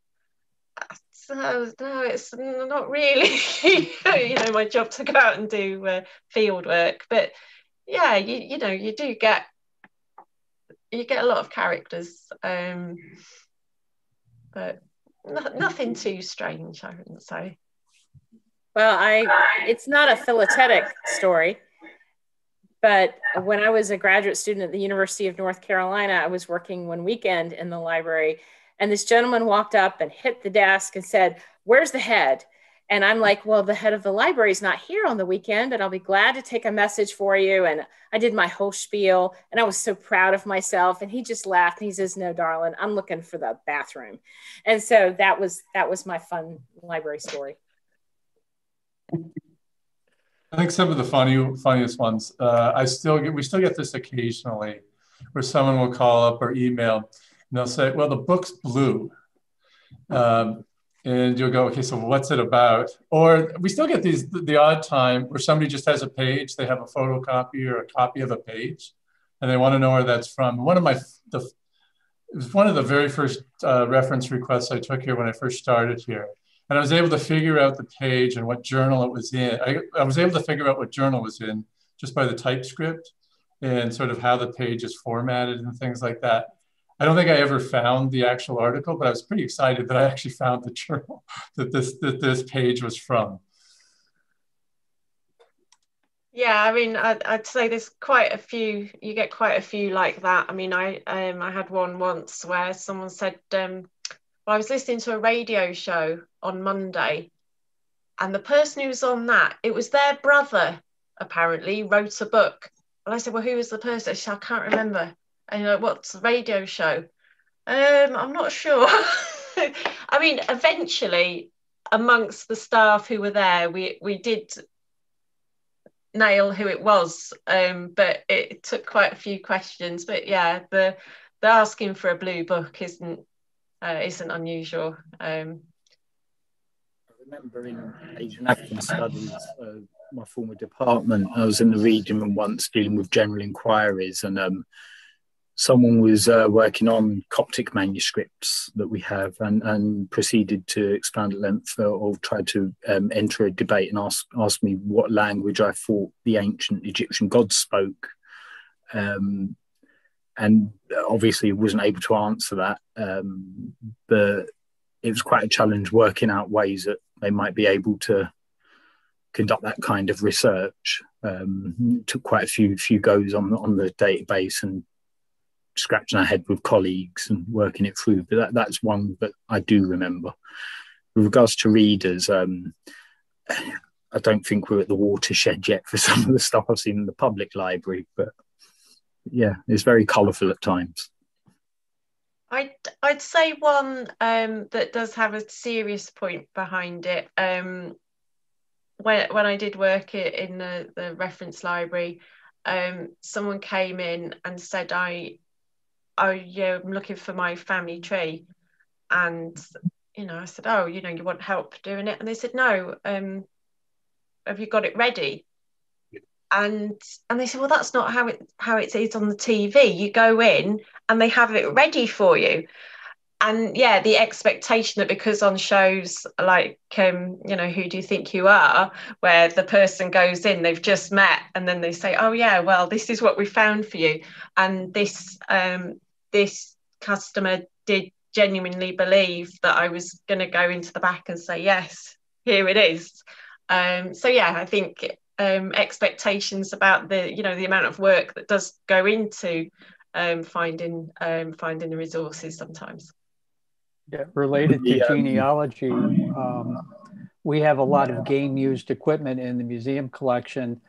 No, no, it's not really, (laughs) you know, my job to go out and do uh, field work. But yeah, you, you know, you do get, you get a lot of characters, um, but no, nothing too strange, I wouldn't say. Well, I, it's not a philatelic story, But when I was a graduate student at the University of North Carolina, I was working one weekend in the library. And this gentleman walked up and hit the desk and said, Where's the head? And I'm like, well, the head of the library is not here on the weekend, and I'll be glad to take a message for you. And I did my whole spiel, and I was so proud of myself. And he just laughed and he says, "No, darling, I'm looking for the bathroom." And so that was that was my fun library story. I think some of the funny funniest ones. Uh, I still get we still get this occasionally, where someone will call up or email, and they'll say, "Well, the book's blue." Um, and you'll go, okay, so what's it about? Or we still get these the odd time where somebody just has a page, they have a photocopy or a copy of a page, and they want to know where that's from. One of my the it was one of the very first uh, reference requests I took here when I first started here, and I was able to figure out the page and what journal it was in. I, I was able to figure out what journal was in just by the typescript and sort of how the page is formatted and things like that. I don't think I ever found the actual article, but I was pretty excited that I actually found the journal (laughs) that this that this page was from. Yeah, I mean, I'd, I'd say there's quite a few. You get quite a few like that. I mean, I um, I had one once where someone said, um, "Well, I was listening to a radio show on Monday, and the person who was on that, it was their brother apparently wrote a book." And I said, "Well, who was the person?" I said, "I can't remember." And you're like, what's the radio show? Um, I'm not sure. (laughs) I mean, eventually, amongst the staff who were there, we we did nail who it was, um, but it took quite a few questions. But yeah, the the asking for a blue book isn't uh, isn't unusual. Um, I remember in Asian African Studies, uh, my former department, I was in the region once dealing with general inquiries, and um, someone was uh, working on Coptic manuscripts that we have and, and proceeded to expand at length or tried to um, enter a debate and ask, ask me what language I thought the ancient Egyptian gods spoke. Um, and obviously wasn't able to answer that. Um, but it was quite a challenge working out ways that they might be able to conduct that kind of research. Um, took quite a few few goes on on the database and scratching our head with colleagues and working it through. But that, that's one that I do remember. With regards to readers, um, I don't think we're at the watershed yet for (laughs) some of the stuff I've seen in the public library, but yeah, it's very colourful at times. I'd, I'd say one um, that does have a serious point behind it. Um, when, when I did work in the, the reference library, um, someone came in and said, I oh yeah i'm looking for my family tree. And you know i said oh you know you want help doing it? And they said no um have you got it ready? And and they said well that's not how it how it is on the tv you go in and they have it ready for you. And yeah the expectation that because on shows like um you know who do you think you are where the person goes in they've just met and then they say oh yeah well this is what we found for you. And this um this customer did genuinely believe that I was going to go into the back and say, yes, here it is. Um, so yeah, I think um, expectations about the, you know, the amount of work that does go into um, finding um, finding the resources sometimes. Yeah, related to genealogy, um, we have a lot of game used equipment in the museum collection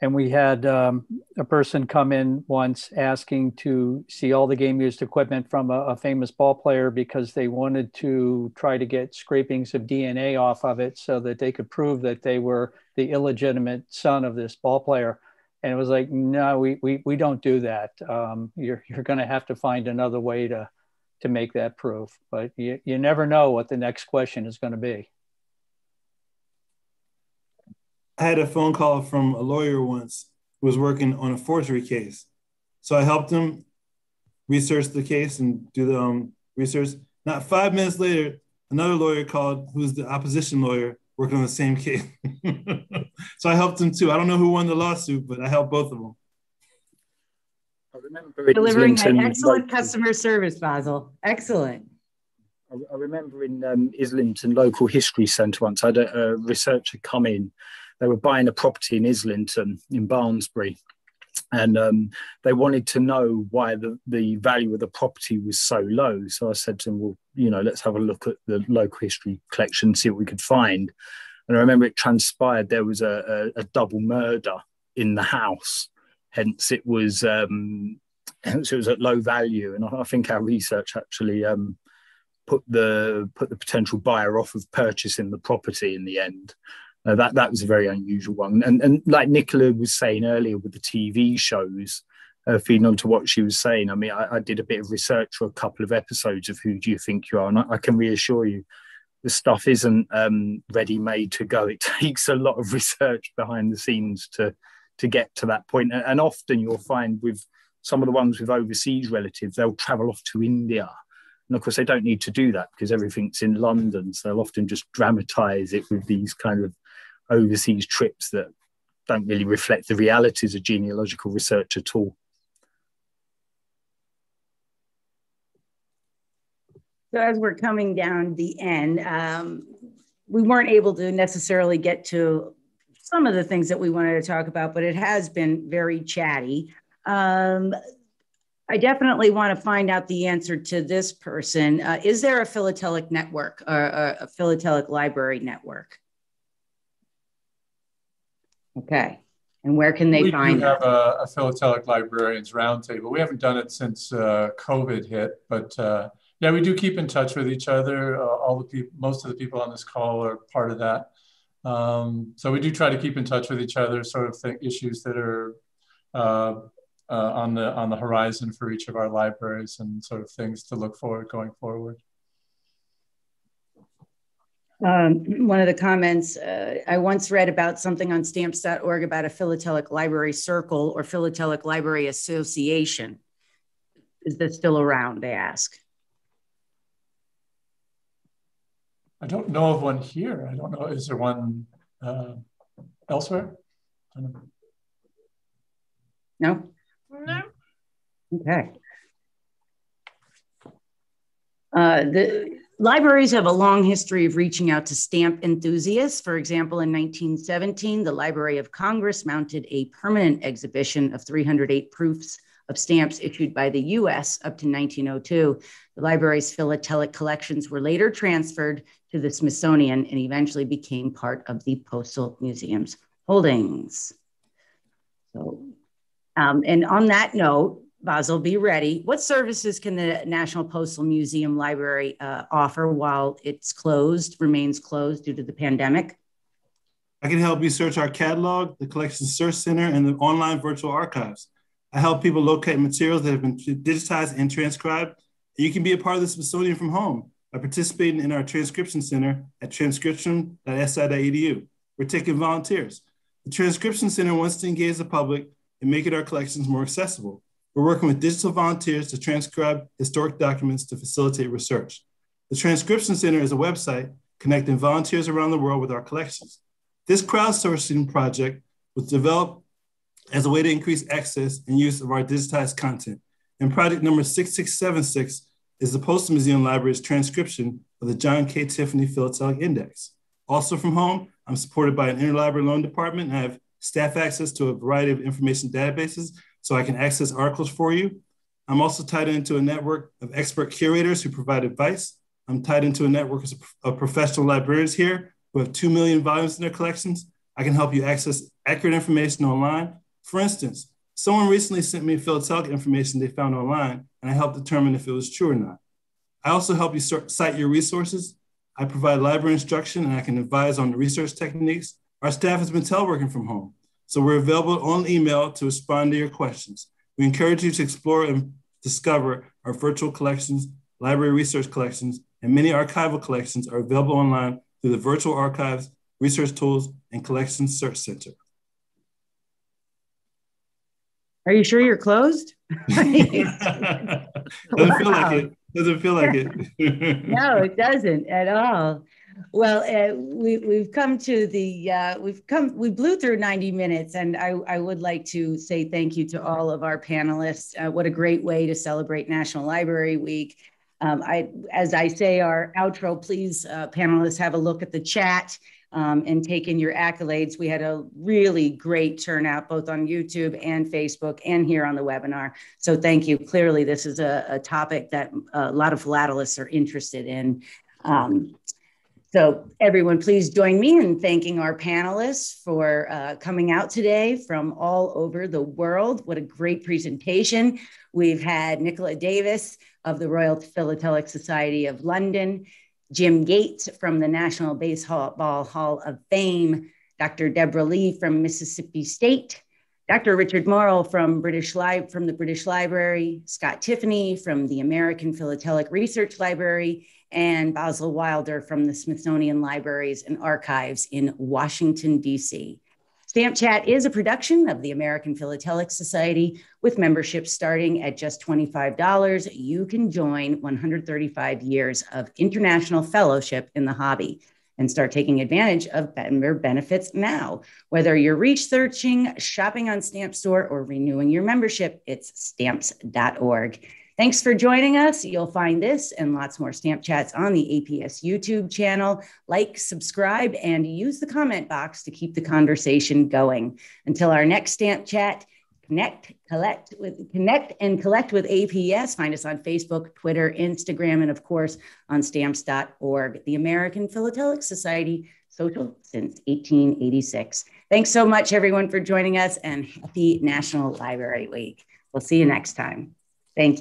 and we had um, a person come in once asking to see all the game used equipment from a, a, famous ball player because they wanted to try to get scrapings of DNA off of it so that they could prove that they were the illegitimate son of this ball player. And it was like, no, we, we, we don't do that. Um, you're you're going to have to find another way to, to make that proof. But you, you never know what the next question is going to be. I had a phone call from a lawyer once who was working on a forgery case. So I helped him research the case and do the um, research. Not five minutes later, another lawyer called who's the opposition lawyer working on the same case. (laughs) so I helped him too. I don't know who won the lawsuit, but I helped both of them. I remember delivering Islington, excellent local, customer service, Basil. Excellent. I, remember in um, Islington Local History Centre once, I had a, a researcher come in they were buying a property in Islington in Barnsbury. and um, they wanted to know why the, the value of the property was so low. So I said to them, well, you know, let's have a look at the local history collection, see what we could find. And I remember it transpired there was a, a, a double murder in the house, hence it was um, hence it was at low value. And I, I think our research actually um, put the put the potential buyer off of purchasing the property in the end. Uh, that that was a very unusual one. And and like Nicola was saying earlier with the TV shows, uh, feeding on to what she was saying. I mean, I, I, did a bit of research for a couple of episodes of Who Do You Think You Are, and I, I can reassure you, the stuff isn't um, ready made to go. (laughs) It takes a lot of research behind the scenes to to get to that point. And, and often you'll find with some of the ones with overseas relatives, they'll travel off to India. And of course, they don't need to do that because everything's in London. So they'll often just dramatize it with these kind of overseas trips that don't really reflect the realities of genealogical research at all. So as we're coming down the end, um, we weren't able to necessarily get to some of the things that we wanted to talk about, but it has been very chatty. Um, I definitely want to find out the answer to this person. Uh, is there a philatelic network or a philatelic library network? Okay. And where can they we find We have a, a, philatelic librarians roundtable. We haven't done it since uh, COVID hit, but uh, yeah, we do keep in touch with each other. Uh, all the people, most of the people on this call are part of that. Um, so we do try to keep in touch with each other, sort of think issues that are uh, uh, on the on the horizon for each of our libraries, and sort of things to look forward going forward. Um, one of the comments uh, I once read about something on stamps.org about a philatelic library circle or philatelic library association. Is this still around? They ask. I don't know of one here. I don't know. Is there one uh, elsewhere? No. No. Okay. Uh, the Libraries have a long history of reaching out to stamp enthusiasts. For example, in 1917, the Library of Congress mounted a permanent exhibition of 308 proofs of stamps issued by the US up to 1902. The library's philatelic collections were later transferred to the Smithsonian and eventually became part of the Postal Museum's holdings. So, um, and on that note, Basil, be ready. What services can the National Postal Museum Library uh, offer while it's closed, remains closed due to the pandemic? I can help you search our catalog, the Collection Search Center, and the online virtual archives. I help people locate materials that have been digitized and transcribed. You can be a part of the Smithsonian from home by participating in our transcription center at transcription.si.edu. We're taking volunteers. The Transcription Center wants to engage the public and make it our collections more accessible. We're working with digital volunteers to transcribe historic documents to facilitate research. The Transcription Center is a website connecting volunteers around the world with our collections. This crowdsourcing project was developed as a way to increase access and use of our digitized content. And project number 6676 is the Postal Museum Library's transcription of the John K. Tiffany Philatelic Index. Also from home, I'm supported by an interlibrary loan department and I have staff access to a variety of information databases so I can access articles for you. I'm also tied into a network of expert curators who provide advice. I'm tied into a network of professional librarians here who have 2 million volumes in their collections. I can help you access accurate information online. For instance, someone recently sent me philatelic information they found online, and I helped determine if it was true or not. I also help you cite your resources. I provide library instruction, and I can advise on the research techniques. Our staff has been teleworking from home. So we're available on email to respond to your questions. We encourage you to explore and discover our virtual collections, library research collections, and many archival collections are available online through the virtual archives, research tools, and collections search center. Are you sure you're closed? (laughs) (laughs) doesn't wow. feel like it. Doesn't feel like it. (laughs) no, it doesn't at all. Well, uh, we, we've come to the, uh, we've come, we blew through 90 minutes and I, I would like to say thank you to all of our panelists. Uh, what a great way to celebrate National Library Week. Um, I, as I say our outro, please uh, panelists have a look at the chat. um, and take in your accolades. We had a really great turnout both on YouTube and Facebook and here on the webinar. So thank you. Clearly, this is a, a topic that a lot of philatelists are interested in. Um, so everyone, please join me in thanking our panelists for uh, coming out today from all over the world. What a great presentation. We've had Nicola Davies of the Royal Philatelic Society of London, Jim Gates from the National Baseball Hall of Fame, Dr. Deborah Lee from Mississippi State, Dr. Richard Morel from British Li- from the British Library, Scott Tiffney from the American Philatelic Research Library, and Basil Wilder from the Smithsonian Libraries and Archives in Washington, D.C. Stamp Chat is a production of the American Philatelic Society with membership starting at just $25. You can join 135 years of international fellowship in the hobby and start taking advantage of member benefits now. Whether you're researching, shopping on Stamp Store, or renewing your membership, it's stamps.org. Thanks for joining us. You'll find this and lots more Stamp Chats on the APS YouTube channel. Like, subscribe, and use the comment box to keep the conversation going. Until our next Stamp Chat, connect, collect with connect and collect with APS. Find us on Facebook, Twitter, Instagram, and of course on stamps.org, the American Philatelic Society, social since 1886. Thanks so much, everyone, for joining us, and happy National Library Week. We'll see you next time. Thank you.